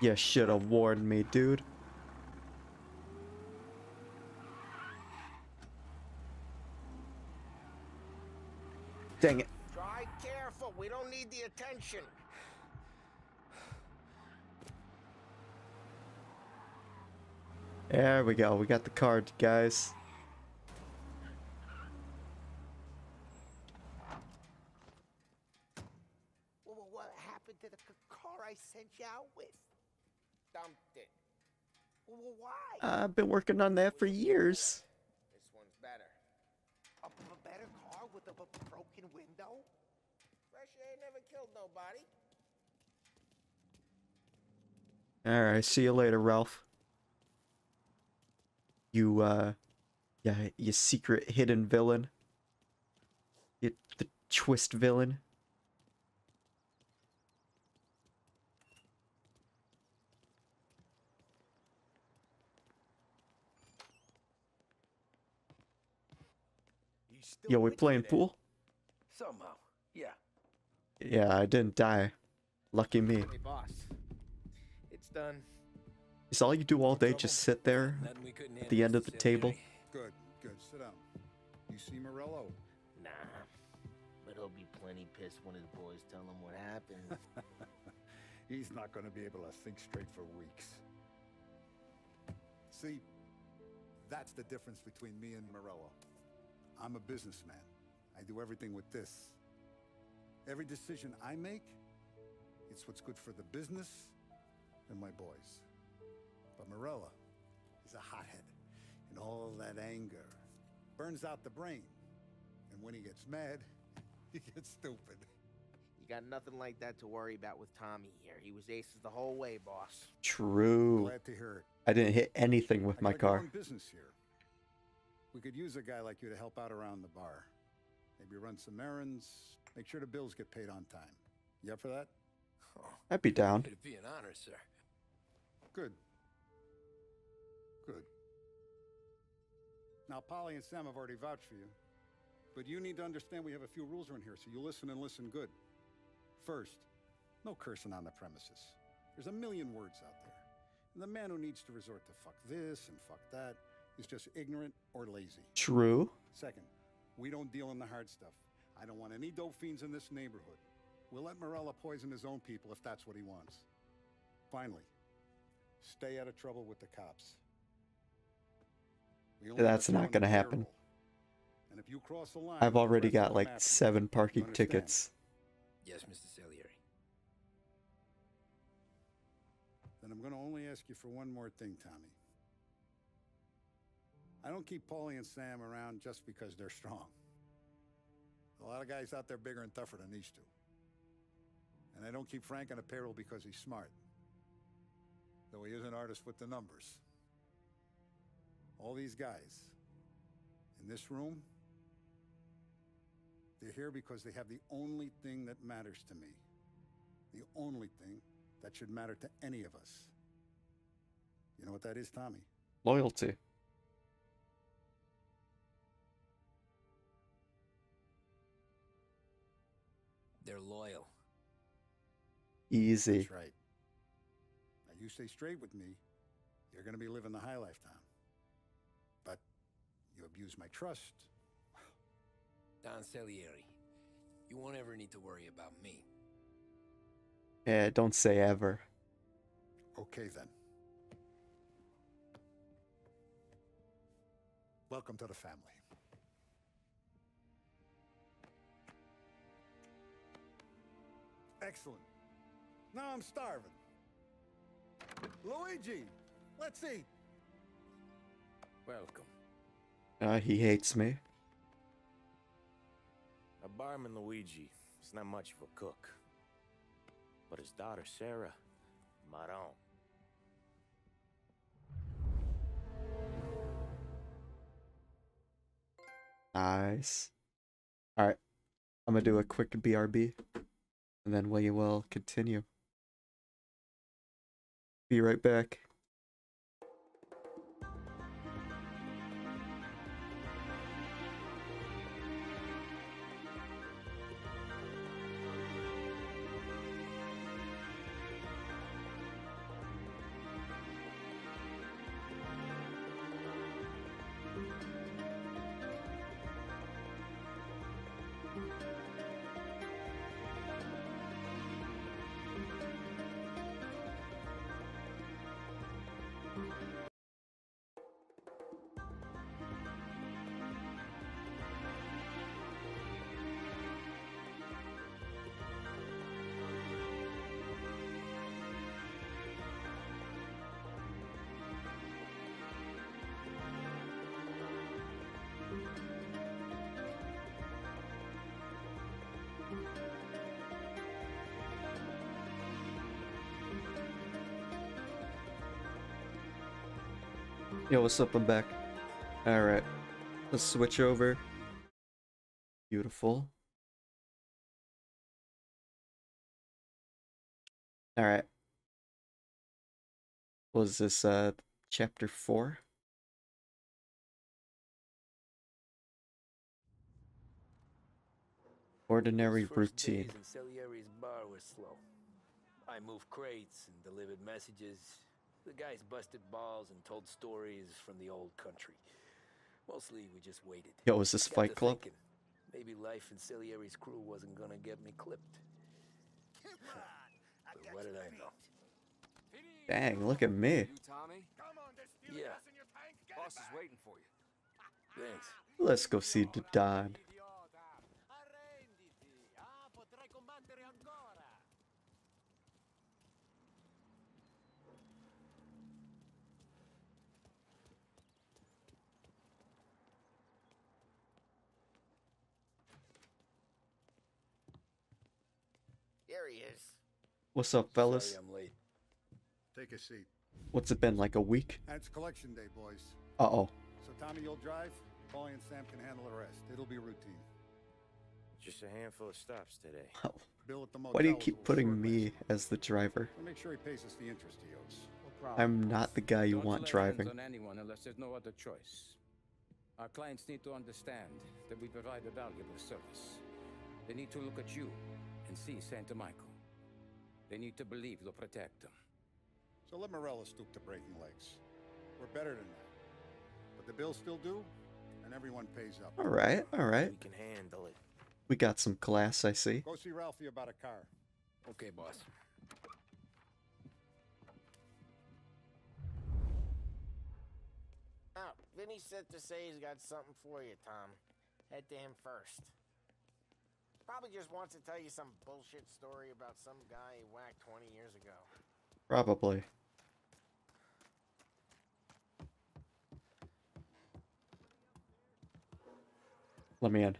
You should have warned me, dude. Dang it. Try careful. We don't need the attention. There we go. We got the card, guys. Well, what happened to the car I sent you out with? Dumped it. Well, why? I've been working on that for years. This one's better. A, a better car with a, b- broken window? Fresh air never killed nobody. Alright, see you later, Ralph. You, uh, yeah, you secret hidden villain. You, the twist villain. Yo, we playing pool? Somehow, yeah. Yeah, I didn't die. Lucky me. Hey, boss. It's done. Is all you do all day just sit there Nothing we couldn't at the end of the table? Good, good. Sit down. You see Morello? Nah. But he'll be plenty pissed when his boys tell him what happened. [LAUGHS] He's not going to be able to think straight for weeks. See, that's the difference between me and Morello. I'm a businessman. I do everything with this. Every decision I make, it's what's good for the business and my boys. But Morello is a hothead, and all that anger burns out the brain. And when he gets mad, [LAUGHS] he gets stupid. you got nothing like that to worry about with Tommy here. He was aces the whole way, boss. True. Glad to hear it. I didn't hit anything with I my car. business here. We could use a guy like you to help out around the bar. Maybe run some errands, make sure the bills get paid on time. You up for that? I'd be down. It'd be an honor, sir. Good. Good. Now, Paulie and Sam have already vouched for you. But you need to understand we have a few rules around here, so you listen and listen good. First, no cursing on the premises. There's a million words out there. And the man who needs to resort to fuck this and fuck that is just ignorant or lazy. True. Second, we don't deal in the hard stuff. I don't want any dope fiends in this neighborhood. We'll let Morello poison his own people if that's what he wants. Finally, stay out of trouble with the cops. We only That's not gonna happen. And if you cross the line, I've already got like after seven parking understand? tickets. Yes, Mr. Salieri. Then I'm going to only ask you for one more thing, Tommy. I don't keep Paulie and Sam around just because they're strong. A lot of guys out there bigger and tougher than these two. And I don't keep Frank on a payroll because he's smart. Though he is an artist with the numbers. All these guys in this room, they're here because they have the only thing that matters to me. The only thing that should matter to any of us. You know what that is, Tommy? Loyalty. They're loyal. Easy. That's right. Now, you stay straight with me, you're going to be living the high life, Tom. But you abuse my trust. Don Salieri, you won't ever need to worry about me. Yeah, don't say ever. Okay, then. Welcome to the family. Excellent. Now I'm starving. Luigi, let's eat. Welcome. Uh, he hates me. A barman Luigi is not much of a cook. But his daughter Sarah, Maron. Nice. Alright. I'm gonna do a quick BRB. And then we will continue. Be right back. What's up? I'm back. Alright. Let's switch over. Beautiful. Alright. Was this uh chapter four? Ordinary routine. days in Salieri's bar were slow. I moved crates and delivered messages. The guys busted balls and told stories from the old country. Mostly we just waited. Yo, was this Got Fight to Club? thinking, maybe life in Salieri's crew wasn't gonna get me clipped. but what did I know? Dang, look at me. You, Tommy? Yeah, Boss is waiting for you. thanks. Let's go see the Don. Here he is. What's up, fellas? Sorry I'm late. Take a seat. What's it been, like a week? And it's collection day, boys. Uh-oh. So Tommy, you'll drive. Paulie and Sam can handle the rest. It'll be routine. Just a handful of stops today. [LAUGHS] Oh. Bill at the Why do you keep putting me last as the driver? We'll make sure he pays us the interest he owes. I'm not the guy you Don't want driving. on anyone unless there's no other choice. Our clients need to understand that we provide a valuable service. They need to look at you and see Santa Michael. They need to believe you'll protect them. So let Morello stoop to breaking legs. We're better than that. But the bill's still do, and everyone pays up. Alright, alright. We can handle it. We got some class, I see. Go see Ralphie about a car. Okay, boss. Oh, Vinny said to say he's got something for you, Tom. Head to him first. Probably just wants to tell you some bullshit story about some guy he whacked 20 years ago. Probably. Let me in.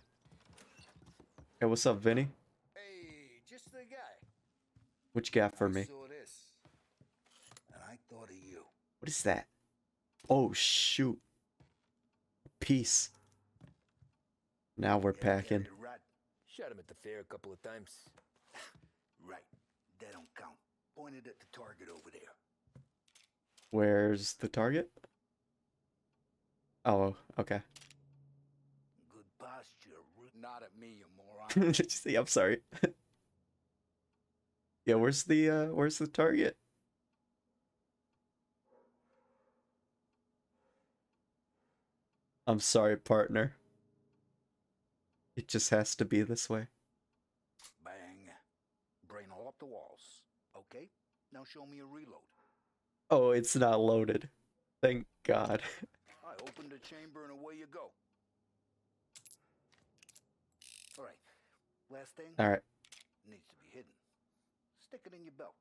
Hey, what's up, Vinny? Hey, just the guy. What you got for I me? saw this, and I thought of you. What is that? Oh, shoot. Peace. Now we're packing. Rat. Shot him at the fair a couple of times. [SIGHS] Right. That don't count. Pointed at the target over there. Where's the target? Oh, okay. Good posture. Not at me, you moron. [LAUGHS] See, I'm sorry. [LAUGHS] yeah, where's the uh where's the target? I'm sorry, partner. It just has to be this way. Bang. Brain all up the walls. Okay? Now show me a reload. Oh, it's not loaded. Thank God. [LAUGHS] I open the chamber and away you go. All right. Last thing. All right, Needs to be hidden. Stick it in your belt.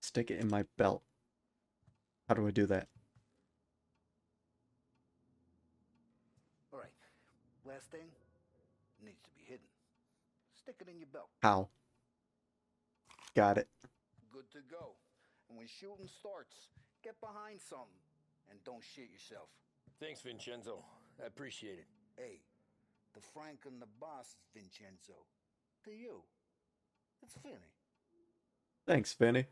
stick it in my belt. How do I do that? All right. Last thing. needs to be hidden. Stick it in your belt. How? Got it. Good to go. And when shooting starts, get behind something and don't shit yourself. Thanks, Vincenzo. I appreciate it. Hey, the Frank and the boss, Vincenzo. To you, it's Vinny. Thanks, Vinny.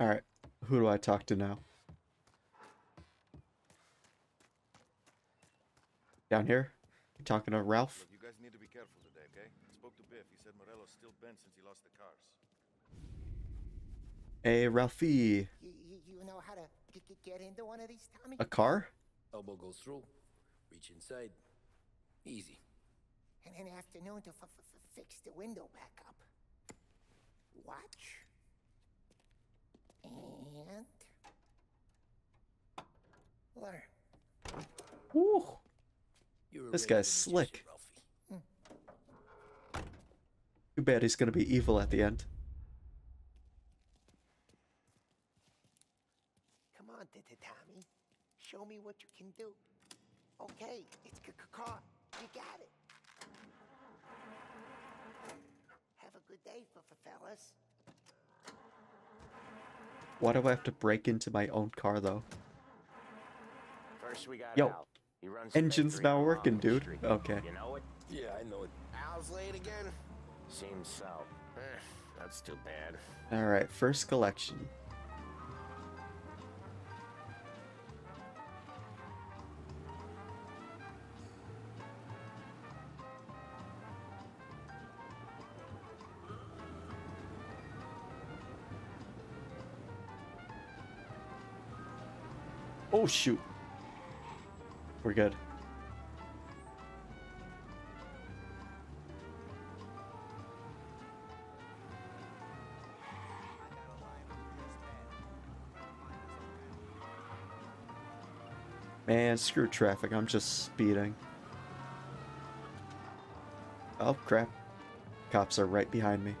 Alright, who do I talk to now? Down here? You talking to Ralph? Look, you guys need to be careful today, okay? I spoke to Biff. He said Morello's still bent since he lost the cars. Hey, Ralphie. You, you, you know how to g- g- get into one of these, Tommy? A car? Elbow goes through. Reach inside. Easy. And an afternoon to f- f- f- fix the window back up. Watch. And... Learn. Woo. You're This guy's slick. Ralphie. Too bad he's gonna be evil at the end. Come on, T- T- Tommy. Show me what you can do. Okay, it's c- c- car. You got it. Have a good day, f- f- fellas. Why do I have to break into my own car though? First we got Yo, Al. He runs Engine's bakery now working, dude. Street. Okay. You know it? Yeah, I know it. Al's late again? Seems so. Eh, that's too bad. Alright, first collection. Oh shoot. We're good. Man, screw traffic. I'm just speeding. Oh, crap. Cops are right behind me.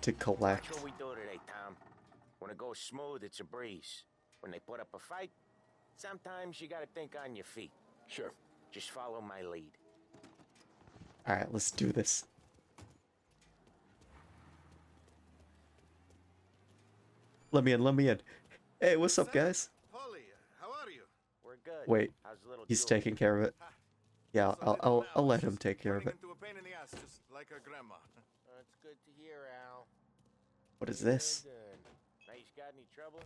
Time to Watch collect. what we do today, Tom. When it goes smooth, it's a breeze. When they put up a fight, sometimes you gotta think on your feet. Sure. Just follow my lead. Alright, let's do this. Let me in, let me in. Hey, what's up, guys? Paulie, how are you? We're good. Wait, he's taking care of it. Yeah, I'll, I'll, I'll let him take care of it. into a pain in the ass, just like her grandma. That's good to hear, Al. What is this? Good, good. You got any trouble?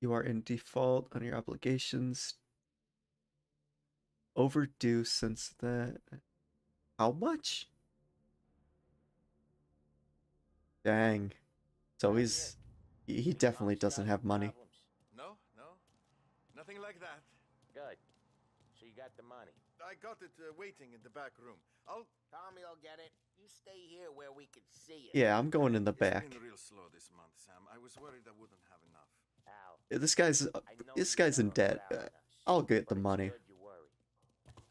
You are in default on your obligations. Overdue since the... How much? Dang. So he's... He he definitely doesn't have money. No, no, nothing like that. Good. So you got the money. I got it uh, waiting in the back room. I'll. Tommy will get it. You stay here where we can see it. Yeah, I'm going in the It's back. been real slow this month, Sam. I was worried I wouldn't have enough. Al, This guy's... uh, This guy's in debt. Uh, I'll get the money. you worry.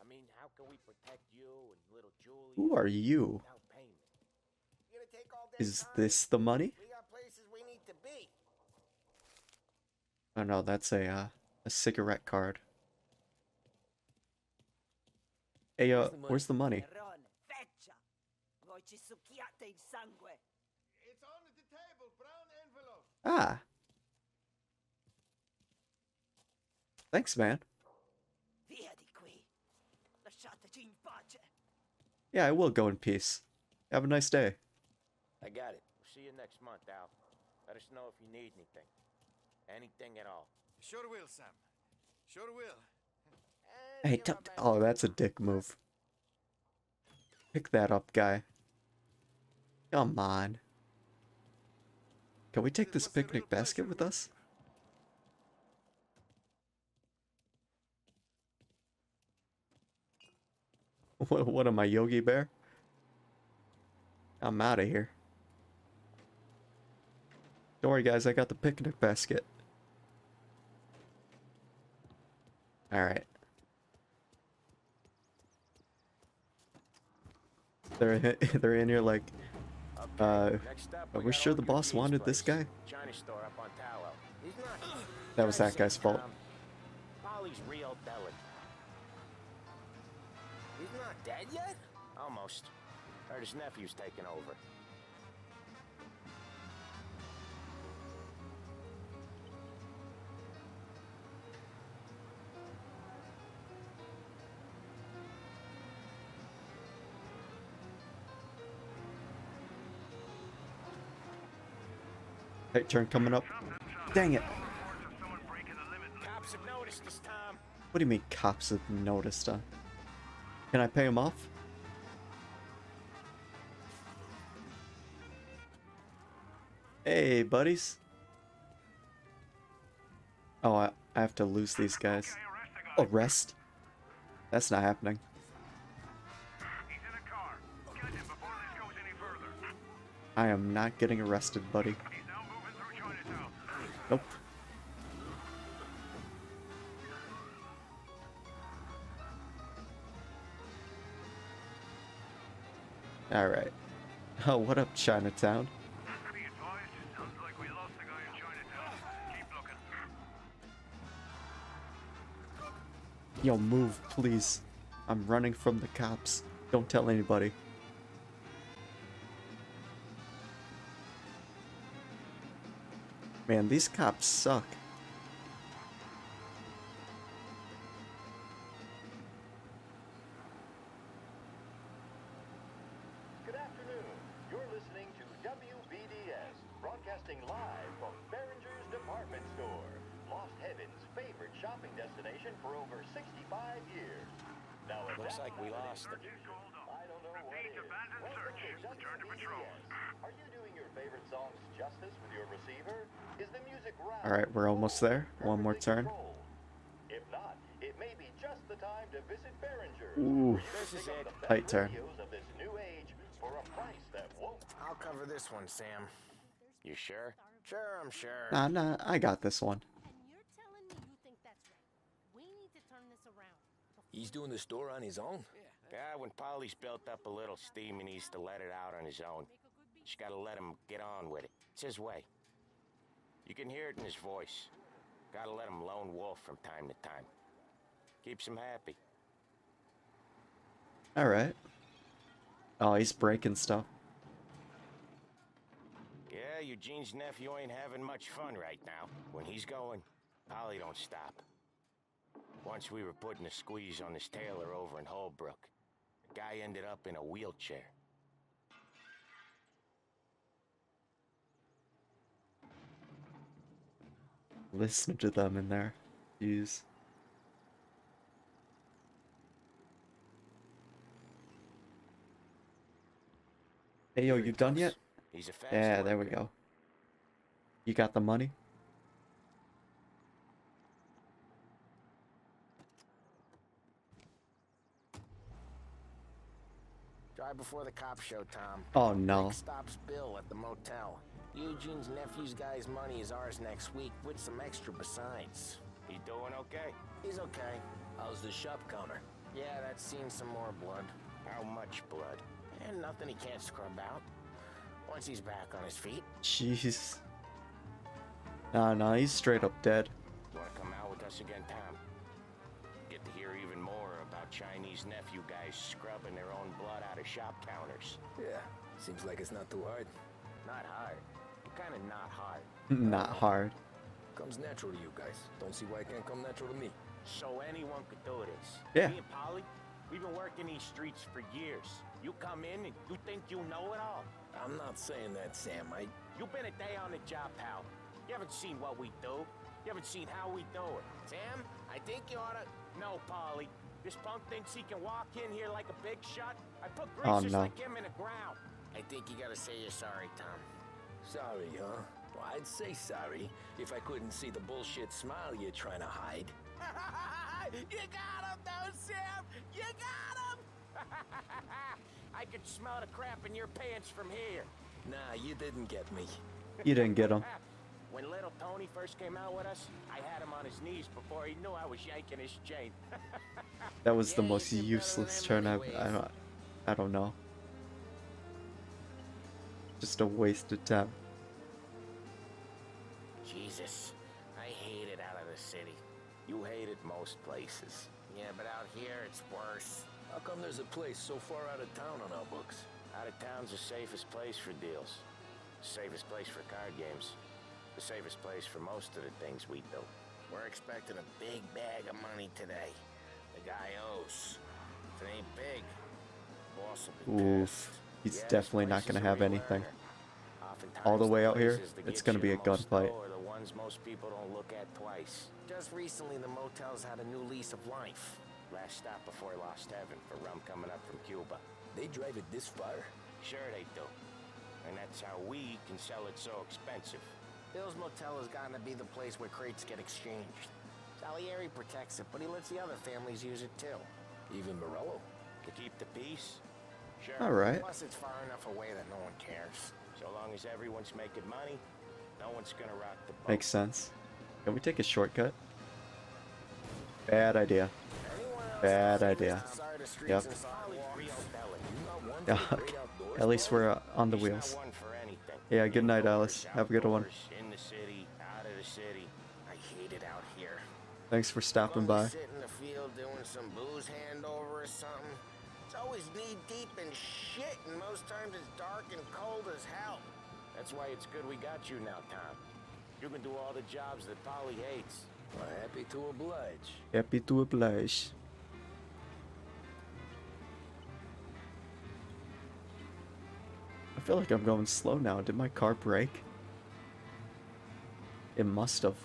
I mean, how can we protect you and little Julie Who are you? without payment? You gonna take all this Is this the money? We got places we need to be. Oh no, that's a uh, a cigarette card. Hey, uh, where's the money? Ron, feccia! Voi ci succhiate il sangue! It's on the table, brown envelope. Ah. Thanks, man. Via di qui! Lasciateci in pace! Yeah, I will go in peace. Have a nice day. I got it. We'll See you next month, Al. Let us know if you need anything. Anything at all. Sure will, Sam. Sure will. Hey, oh, that's a dick move. Pick that up, guy. Come on. Can we take this picnic basket with us? [LAUGHS] What, what am I, Yogi Bear? I'm out of here. Don't worry, guys, I got the picnic basket. Alright. They're, [LAUGHS] they're in here like, uh, are we sure the boss wanted this guy? China store up on Tallow. He's not. That was that guy's fault. Paulie's real delicate. He's not dead yet? Almost. Heard his nephew's taking over. Turn coming up. Dang it. Cops have noticed this time. What do you mean cops have noticed, huh? Can I pay him off? Hey, buddies. Oh, I, I have to lose these guys. Arrest? That's not happening. I am not getting arrested, buddy. Nope. Alright. [LAUGHS] Oh, what up, Chinatown? Yo, move, please. I'm running from the cops. Don't tell anybody. Man, these cops suck. Almost there. One more turn. If not, it may be just the time to visit Behringer's. Ooh. This is it. Tight turn. Radios of this new age for a price that won't I'll cover this one, Sam. You sure? Sure, I'm sure. Nah, nah, I got this one. He's doing the store on his own? Yeah, when Paulie's built up a little steam, he needs to let it out on his own. Just gotta let him get on with it. It's his way. You can hear it in his voice. Gotta let him lone wolf from time to time. Keeps him happy. Alright. Oh, he's breaking stuff. Yeah, Eugene's nephew ain't having much fun right now. When he's going, Paulie don't stop. Once we were putting a squeeze on this tailor over in Holbrook. The guy ended up in a wheelchair. Listen to them in there. Jeez. Hey, yo, you done yet? He's a fast Yeah, there we go. You got the money? Drive before the cops show, Tom. Oh, no. Stop's Bill at the motel. Eugene's nephew's guy's money is ours next week, with some extra besides. He's doing okay? He's okay. How's the shop counter? Yeah, that's seen some more blood. How much blood? And nothing he can't scrub out. Once he's back on his feet, Jeez. Nah, nah, he's straight up dead. wanna come out with us again, Tom? Get to hear even more about Chinese nephew guys scrubbing their own blood out of shop counters. Yeah, seems like it's not too hard. Not hard. Kinda not hard. Not hard. Comes natural to you guys. Don't see why it can't come natural to me. So anyone could do this. Yeah. Me and Paulie, we've been working these streets for years. You come in and you think you know it all. I'm not saying that, Sam. I. You've been a day on the job, pal. You haven't seen what we do. You haven't seen how we do it. Sam, I think you ought to... No, Paulie. This punk thinks he can walk in here like a big shot. I put Oh, greasers no. like him in the ground. I think you gotta say you're sorry, Tom. Sorry, huh? Well, I'd say sorry if I couldn't see the bullshit smile you're trying to hide. [LAUGHS] you got him, though, Sam. You got him. [LAUGHS] I could smell the crap in your pants from here. Nah, you didn't get me. You didn't get him. [LAUGHS] When little Tony first came out with us, I had him on his knees before he knew I was yanking his chain. That was the most useless turn I've, I don't, I don't know. Just a wasted time. Jesus, I hate it out of the city. You hate it most places. Yeah, but out here it's worse. How come there's a place so far out of town on our books? Out of town's the safest place for deals. Safest place for card games. The safest place for most of the things we do. We're expecting a big bag of money today. The guy owes. If it ain't big, boss will be Oof. He's definitely not gonna have anything. All the way out here, it's gonna be a gunfight. The ones most people don't look at twice. Just recently, the motel's had a new lease of life. Last stop before Lost Heaven for rum coming up from Cuba. They drive it this far? Sure they do. And that's how we can sell it so expensive. Bill's Motel has gotten to be the place where crates get exchanged. Salieri protects it, but he lets the other families use it too. Even Morello? To keep the peace? Sure. Alright. Plus, it's far enough away that no one cares. So long as everyone's making money, no one's gonna rock the boat. Makes sense. Can we take a shortcut? Bad idea. Bad idea. Yep. Yeah. At least we're uh, on the wheels. Yeah, good night, Alice. Have a good one. In the city, out of the city. I hate it out here. Thanks for stopping by. Always knee deep in shit, and most times it's dark and cold as hell. That's why it's good we got you now, Tom. You can do all the jobs that Paulie hates. Well, happy to oblige. Happy to oblige. I feel like I'm going slow now. Did my car break? It must have.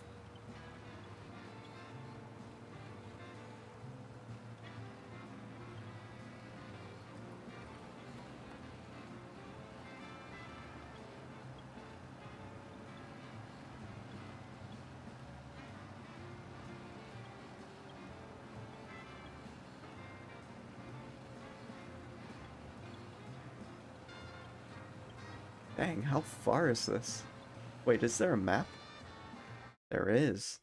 How far is this? Wait, is there a map? There is.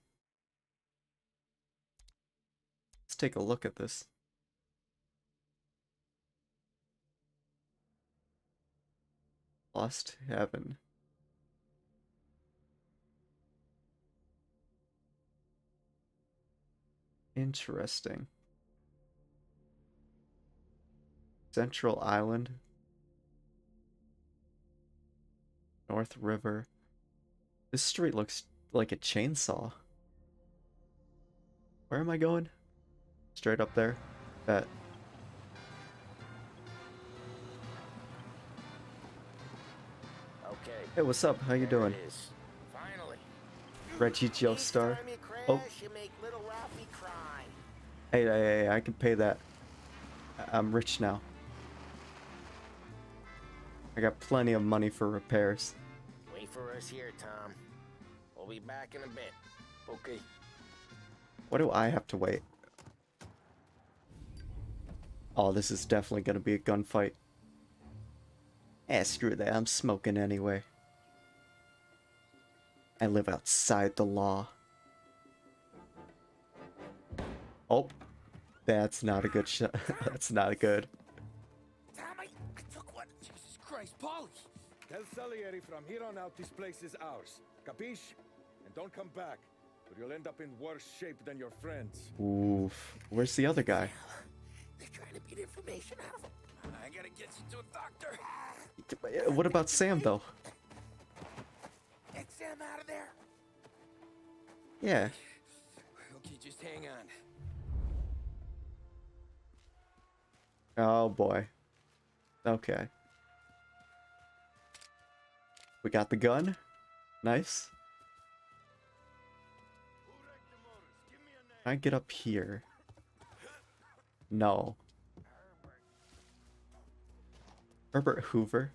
Let's take a look at this. Lost Heaven. Interesting. Central Island. North River. This street looks like a chainsaw. Where am I going? Straight up there? Bet. Okay. Hey, what's up? How you doing? There it is. Finally. Reggie Joestar. Time you crash, Oh, you make little Ralphie cry. hey, hey, hey, I can pay that. I'm rich now. I got plenty of money for repairs. Wait for us here, Tom. We'll be back in a bit. Okay. What do I have to wait? Oh, this is definitely gonna be a gunfight. Eh, screw that. I'm smoking anyway. I live outside the law. Oh, that's not a good shot. [LAUGHS] that's not a good. Christ, Paulie! Tell Salieri from here on out this place is ours. Capiche? And don't come back, or you'll end up in worse shape than your friends. Oof. Where's the other guy? [LAUGHS] They're trying to beat information out of him. I gotta get you to a doctor. Uh, what about Sam though? Get Sam out of there. Yeah. Okay, just hang on. Oh boy. Okay. We got the gun. Nice. Can I get up here? No. Herbert Hoover?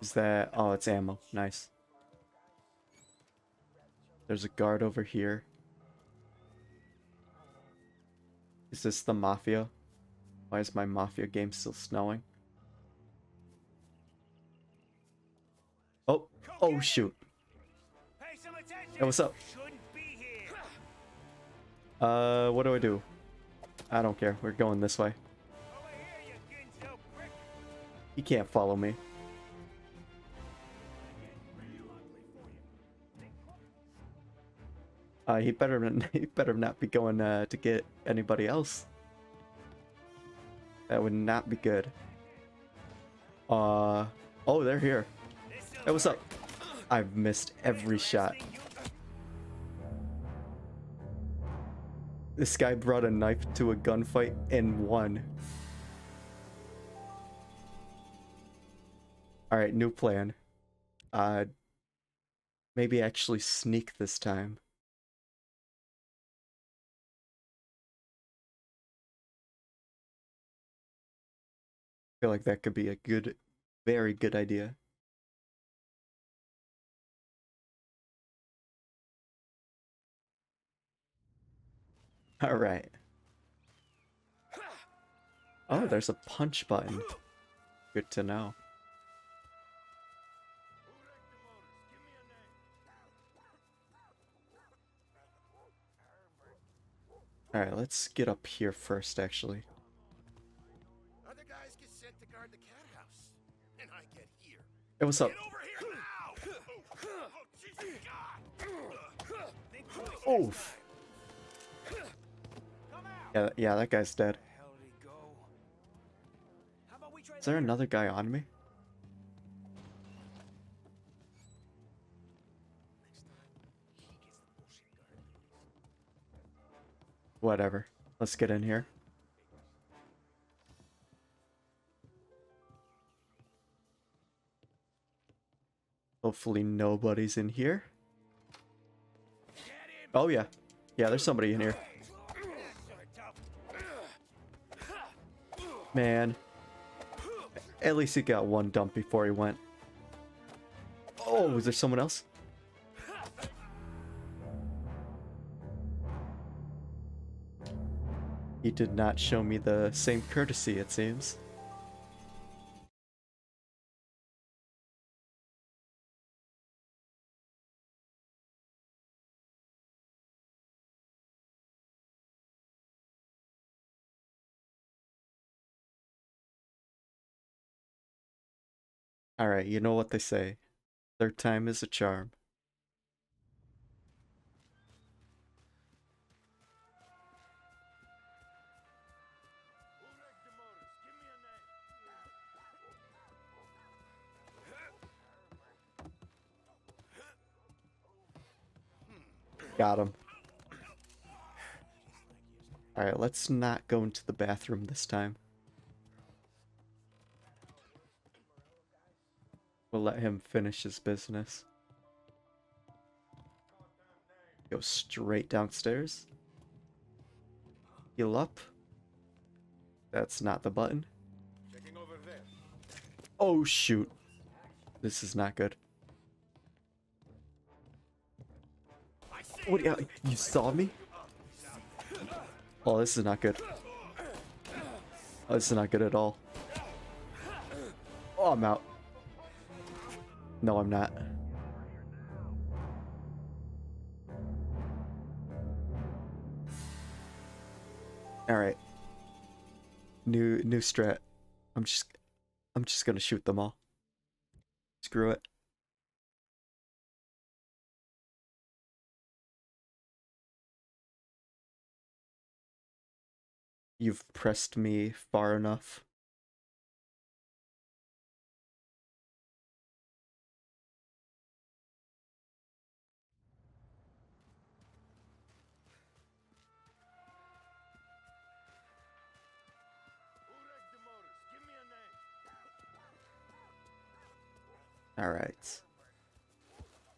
Is that... Oh, it's ammo. Nice. There's a guard over here. Is this the Mafia? Why is my Mafia game still snowing? Oh, oh shoot. Hey, what's up? Uh, what do I do? I don't care. We're going this way. He can't follow me. Uh, he better [LAUGHS] he better not be going uh, to get anybody else. That would not be good. Uh, oh, they're here. Hey, what's up? I've missed every shot. This guy brought a knife to a gunfight and won. Alright, new plan. Uh, maybe actually sneak this time. Feel like that could be a good, very good idea. All right. Oh, there's a punch button. Good to know. Alright, let's get up here first, actually. Guard the cat house. And I get here. Hey, what's up? Get over here now! Oh! Oof. Oh. Yeah, yeah, that guy's dead. Is there another guy on me? Whatever. Let's get in here. Hopefully nobody's in here. Oh yeah. Yeah, there's somebody in here. Man. At least he got one dump before he went. Oh, is there someone else? He did not show me the same courtesy, it seems. Alright, you know what they say. Third time is a charm. Got him. Alright, let's not go into the bathroom this time. We'll let him finish his business. Go straight downstairs. Heal up. That's not the button. Oh shoot. This is not good. What? You, you saw me? Oh, this is not good. Oh, this is not good at all. Oh, I'm out. No, I'm not. All right. New new strat. I'm just I'm just going to shoot them all. Screw it. You've pressed me far enough. All right.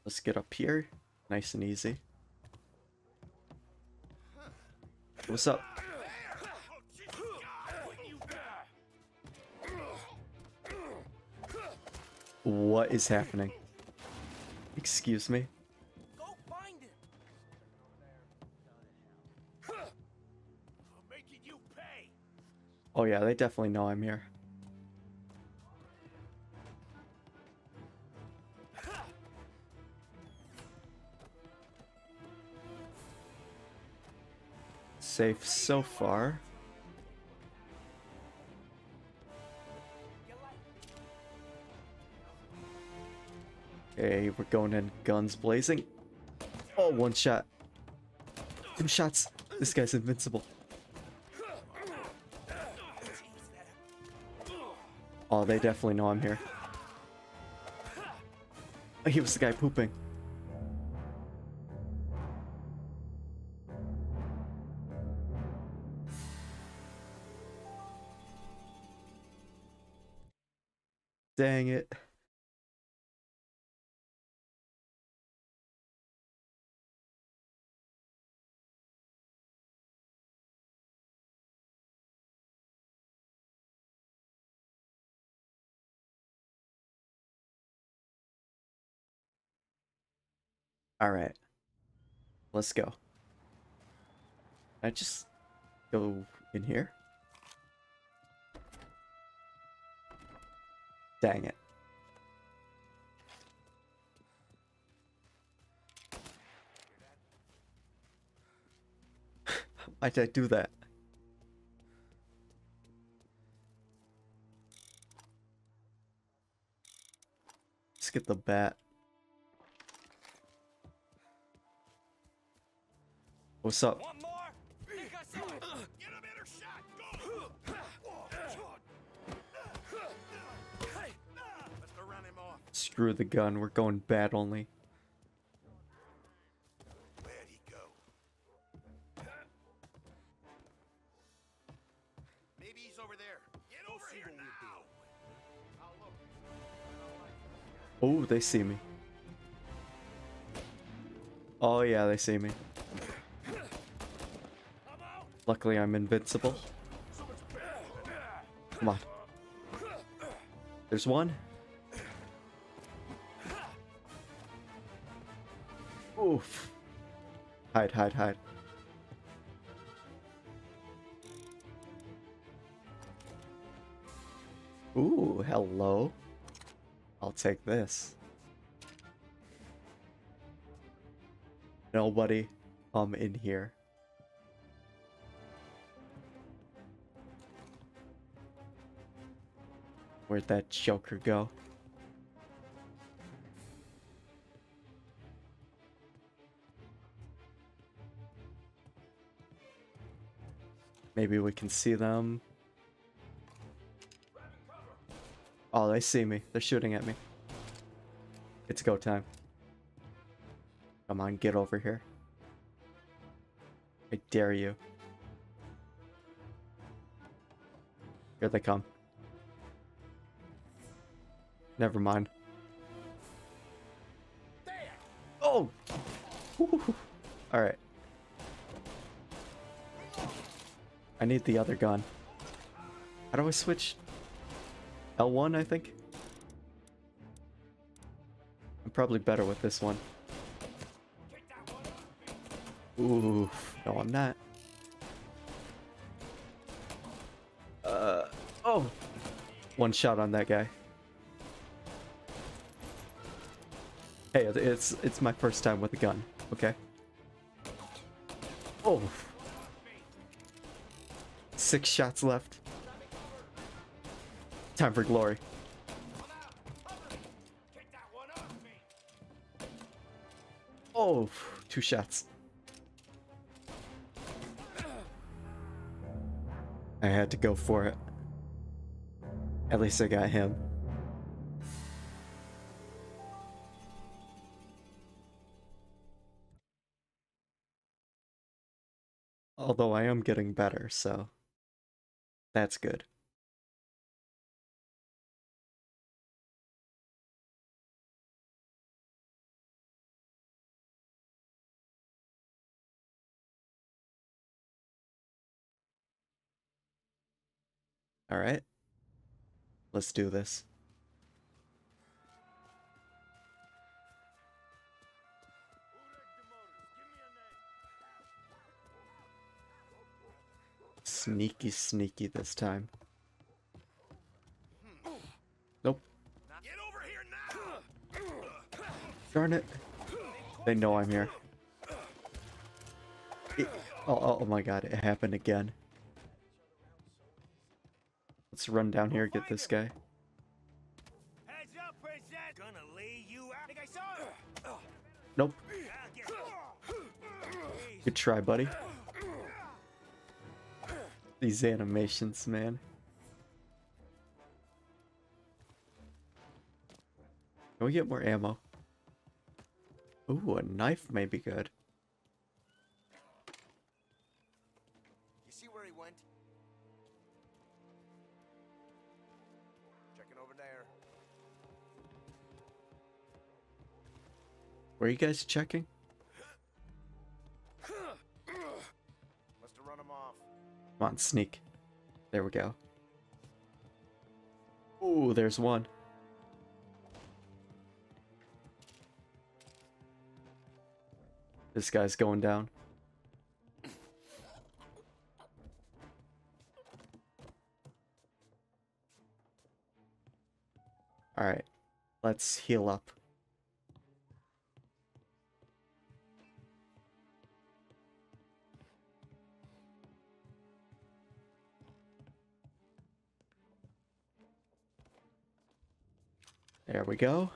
Let's get up here. Nice and easy. What's up? What is happening? Excuse me? Oh yeah, they definitely know I'm here. Safe so far. Okay, we're going in guns blazing. Oh, one shot. Two shots. This guy's invincible. Oh, they definitely know I'm here. Oh, he was the guy pooping. Dang it. All right. Let's go. I just go in here? Dang it. [LAUGHS] Why did I do that? Let's get the bat. What's up? Screw the gun, we're going bat only. Maybe he's over there. Get over here now. Oh, they see me. Oh yeah, they see me. Luckily, I'm invincible. Come on. There's one. Oof. Hide, hide, hide. Ooh, hello. I'll take this. Nobody come in here. Where'd that Joker go? Maybe we can see them. Oh, they see me. They're shooting at me. It's go time. Come on, get over here. I dare you. Here they come. Never mind. Oh! Alright. I need the other gun. How do I switch? L1, I think? I'm probably better with this one. Ooh, no I'm not. Uh, oh! One shot on that guy. Hey, it's it's my first time with a gun, okay? Oh. Six shots left. Time for glory. Oh, two shots. I had to go for it. At least I got him. Although I am getting better, so that's good. All right. Let's do this. Sneaky, sneaky this time. Nope. Darn it. They know I'm here. It- oh, oh, oh my god, it happened again. Let's run down here, get this guy. Heads up, princess! Gonna lay you out. Think I saw it. Nope. Good try, buddy. These animations, man. Can we get more ammo? Ooh, a knife may be good. You see where he went? Checking over there. Were you guys checking? Come on, sneak. There we go. Ooh, there's one. This guy's going down. Alright, let's heal up. There we go.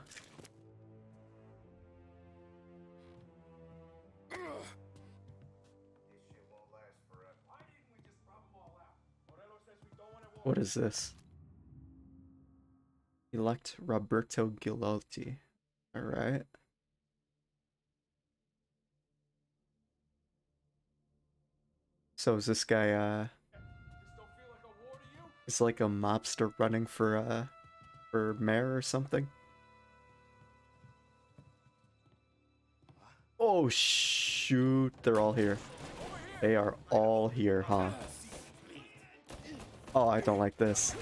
What is this? Elect Roberto Gilotti. Alright. So is this guy, uh... Is like a mobster running for, uh... For mayor or something? Oh, shoot. They're all here. They are all here, huh? Oh, I don't like this.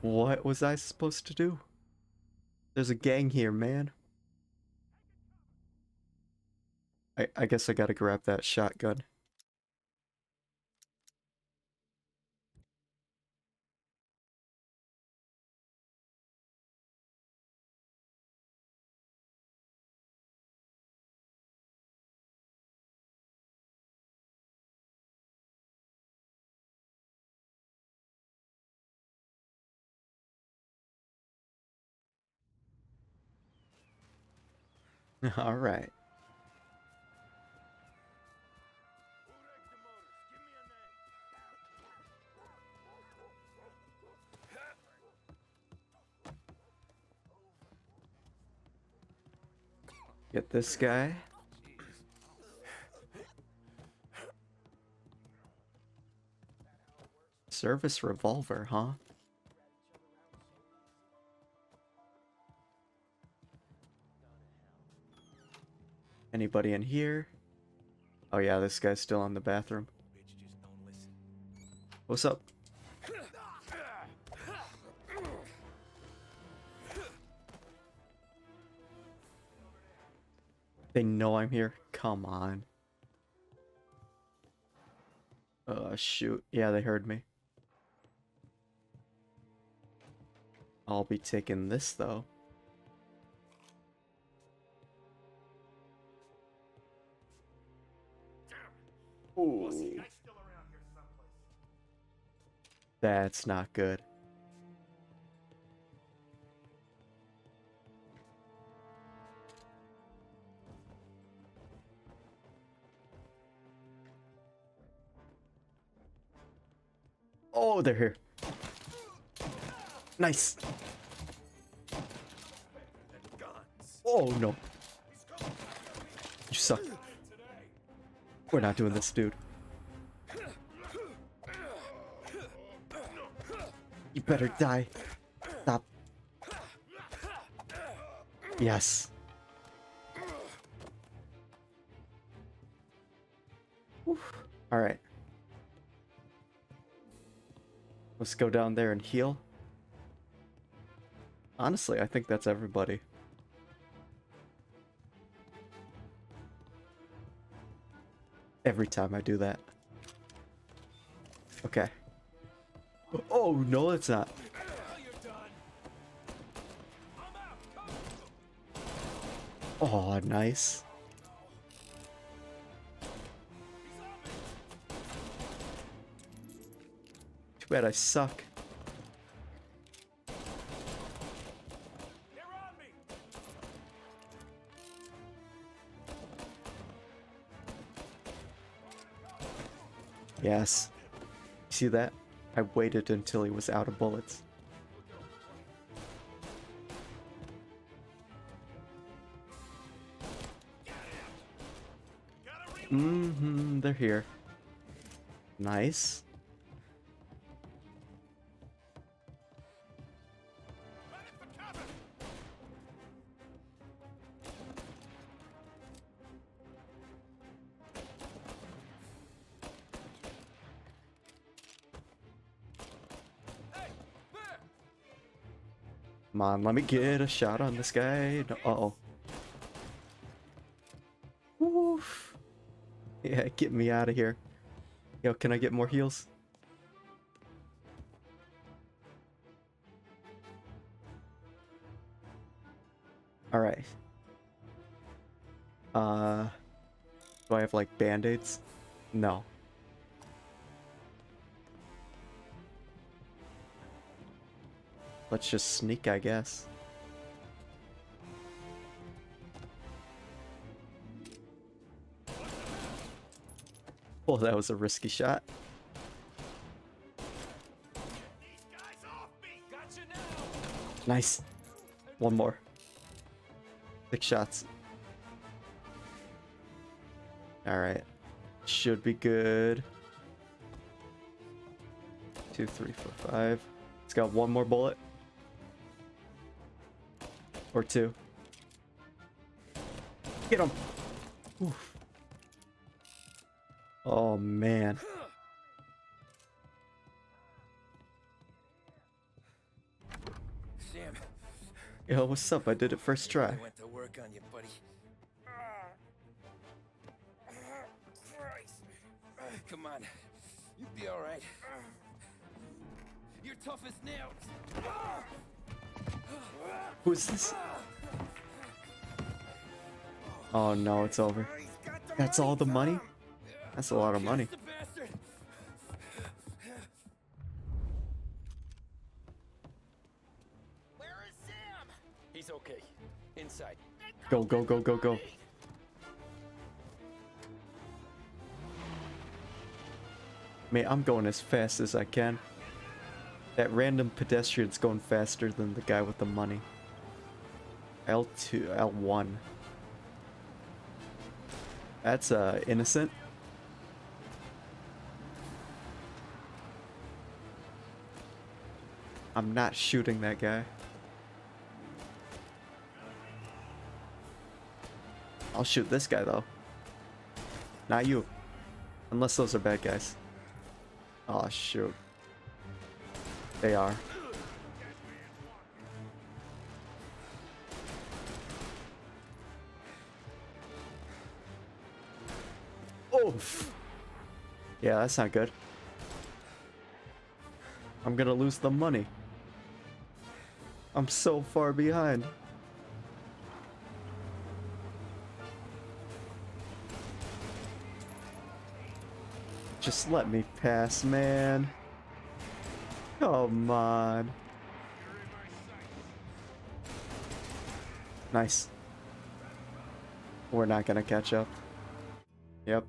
What was I supposed to do? There's a gang here, man. I, I guess I gotta grab that shotgun. [LAUGHS] All right. Get this guy. Service revolver, huh? Anybody in here? Oh yeah, this guy's still in the bathroom. What's up? They know I'm here? Come on. Oh shoot. Yeah, they heard me. I'll be taking this though. Ooh. That's not good. Oh, they're here. Nice. Oh, no. You suck. We're not doing this, dude. You better die. Stop. Yes. All right. Let's go down there and heal. Honestly, I think that's everybody. Every time I do that. Okay. Oh, no, it's not. Oh, nice. Too bad I suck. Yes. See that? I waited until he was out of bullets. Mm-hmm, they're here. Nice. Come on, let me get a shot on this guy. No, uh-oh. Oof. Yeah, get me out of here. Yo, can I get more heals? Alright. Uh... Do I have, like, band-aids? No. Let's just sneak, I guess. Oh, that was a risky shot. Nice. One more. Six shots. Alright. Should be good. Two, three, four, five. It's got one more bullet. Or two. Get him! Oof. Oh man. Sam. Yo, what's up? I did it first try. I went to work on you, buddy. Come on. You'll be all right. You're tough as nails. Who's this? Oh no, it's over. That's all the money? That's a lot of money. He's okay. Inside. Go, go, go, go, go. Mate, I'm going as fast as I can. That random pedestrian's going faster than the guy with the money. L2, L1. That's, uh, innocent. I'm not shooting that guy. I'll shoot this guy, though. Not you. Unless those are bad guys. Oh, shoot. They are. Oof. Yeah, that's not good. I'm gonna lose the money. I'm so far behind. Just let me pass, man. Come on. Nice. We're not gonna catch up. Yep.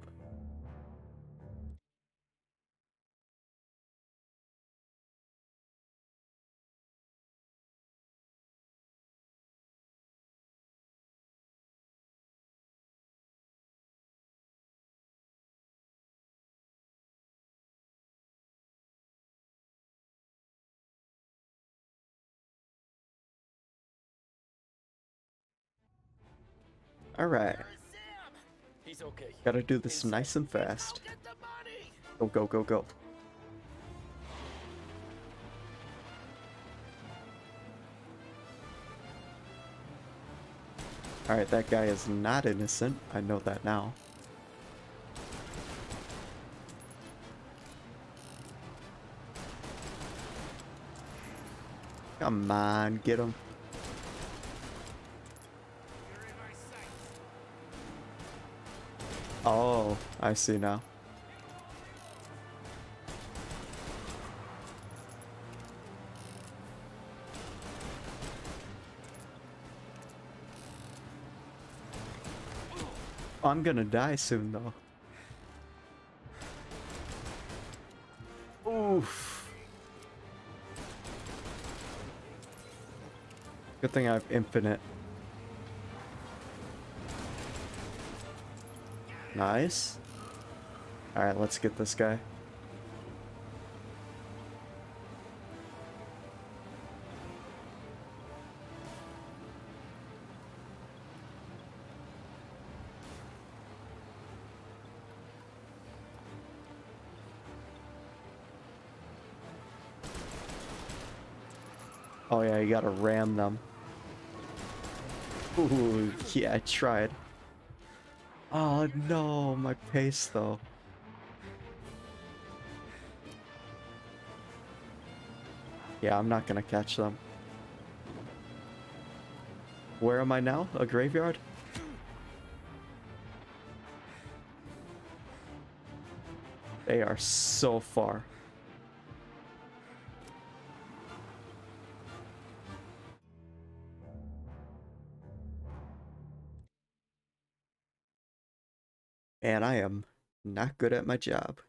Alright. He's okay. Gotta do this nice and fast. Go, go, go, go. Alright, that guy is not innocent. I know that now. Come on, get him. I see now. I'm gonna die soon though. Oof. Good thing I have infinite. Nice. Alright, let's get this guy. Oh yeah, you gotta ram them. [LAUGHS] Ooh, yeah, I tried. Oh no, my pace though. Yeah, I'm not gonna catch them. Where am I now? A graveyard? They are so far. Am not good at my job.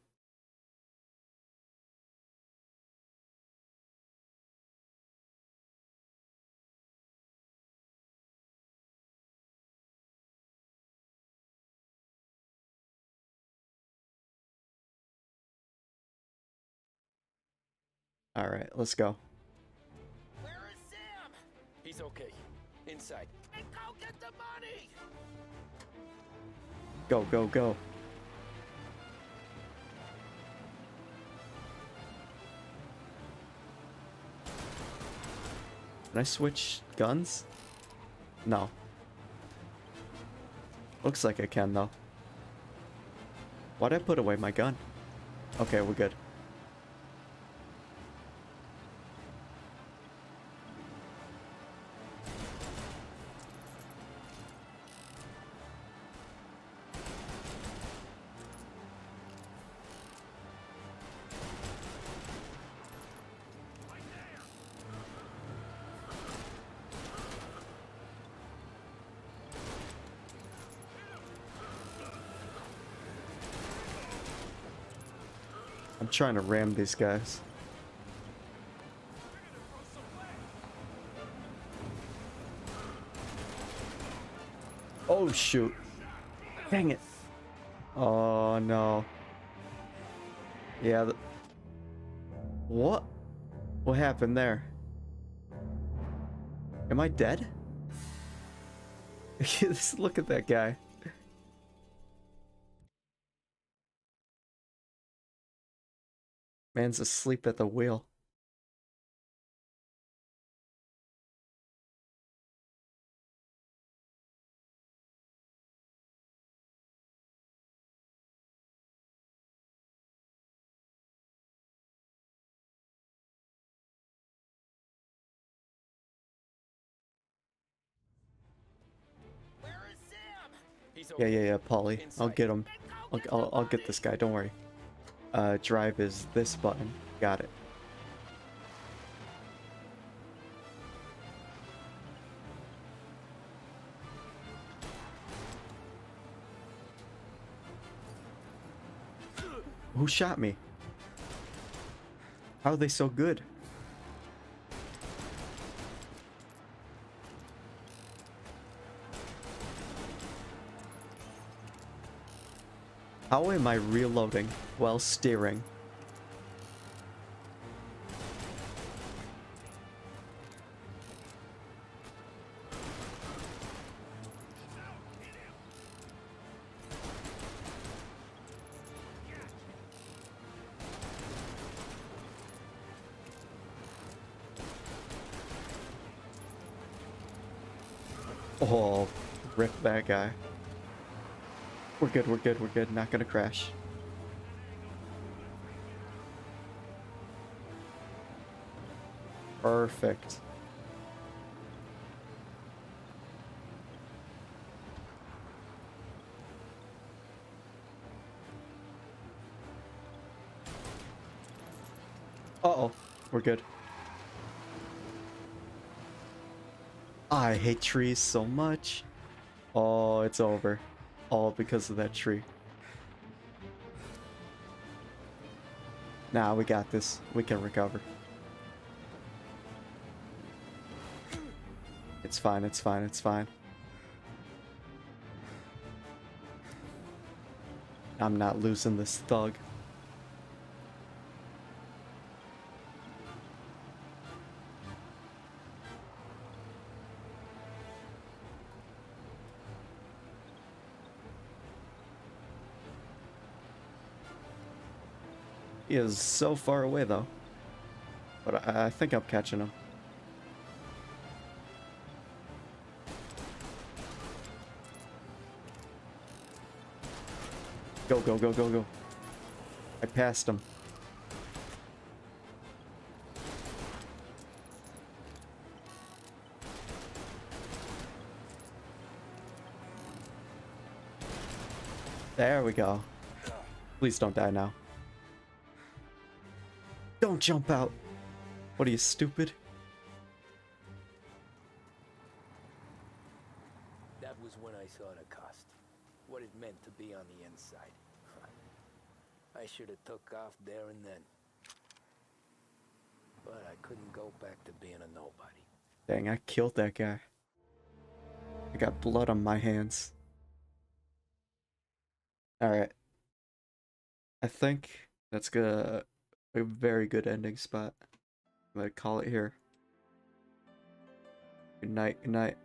All right, let's go. Where is Sam? He's okay. Inside. And go get the money! Go, go, go. Can I switch guns? No. Looks like I can though. Why'd I put away my gun? Okay, we're good. Trying to ram these guys. Oh shoot. Dang it. Oh no. Yeah. What? What happened there? Am I dead? [LAUGHS] Look at that guy. Man's asleep at the wheel. Yeah, yeah, yeah, Paulie. I'll get him. I'll, I'll, I'll get this guy, don't worry. Uh, drive is this button. Got it. Who shot me? How are they so good? How am I reloading while steering? Good, we're good, we're good. Not gonna crash. Perfect. Uh-oh. We're good. I hate trees so much. Oh, it's over. All because of that tree. Nah, we got this. We can recover. It's fine, it's fine, it's fine. I'm not losing this thug. Is so far away though. But I, I think I'm catching him. Go, go, go, go, go. I passed him. There we go. Please don't die now. Don't jump out. What are you, stupid? That was when I saw the cost. What it meant to be on the inside. [LAUGHS] I should have took off there and then. But I couldn't go back to being a nobody. Dang, I killed that guy. I got blood on my hands. Alright. I think that's good. A very good ending spot. I'm gonna call it here. Good night, good night.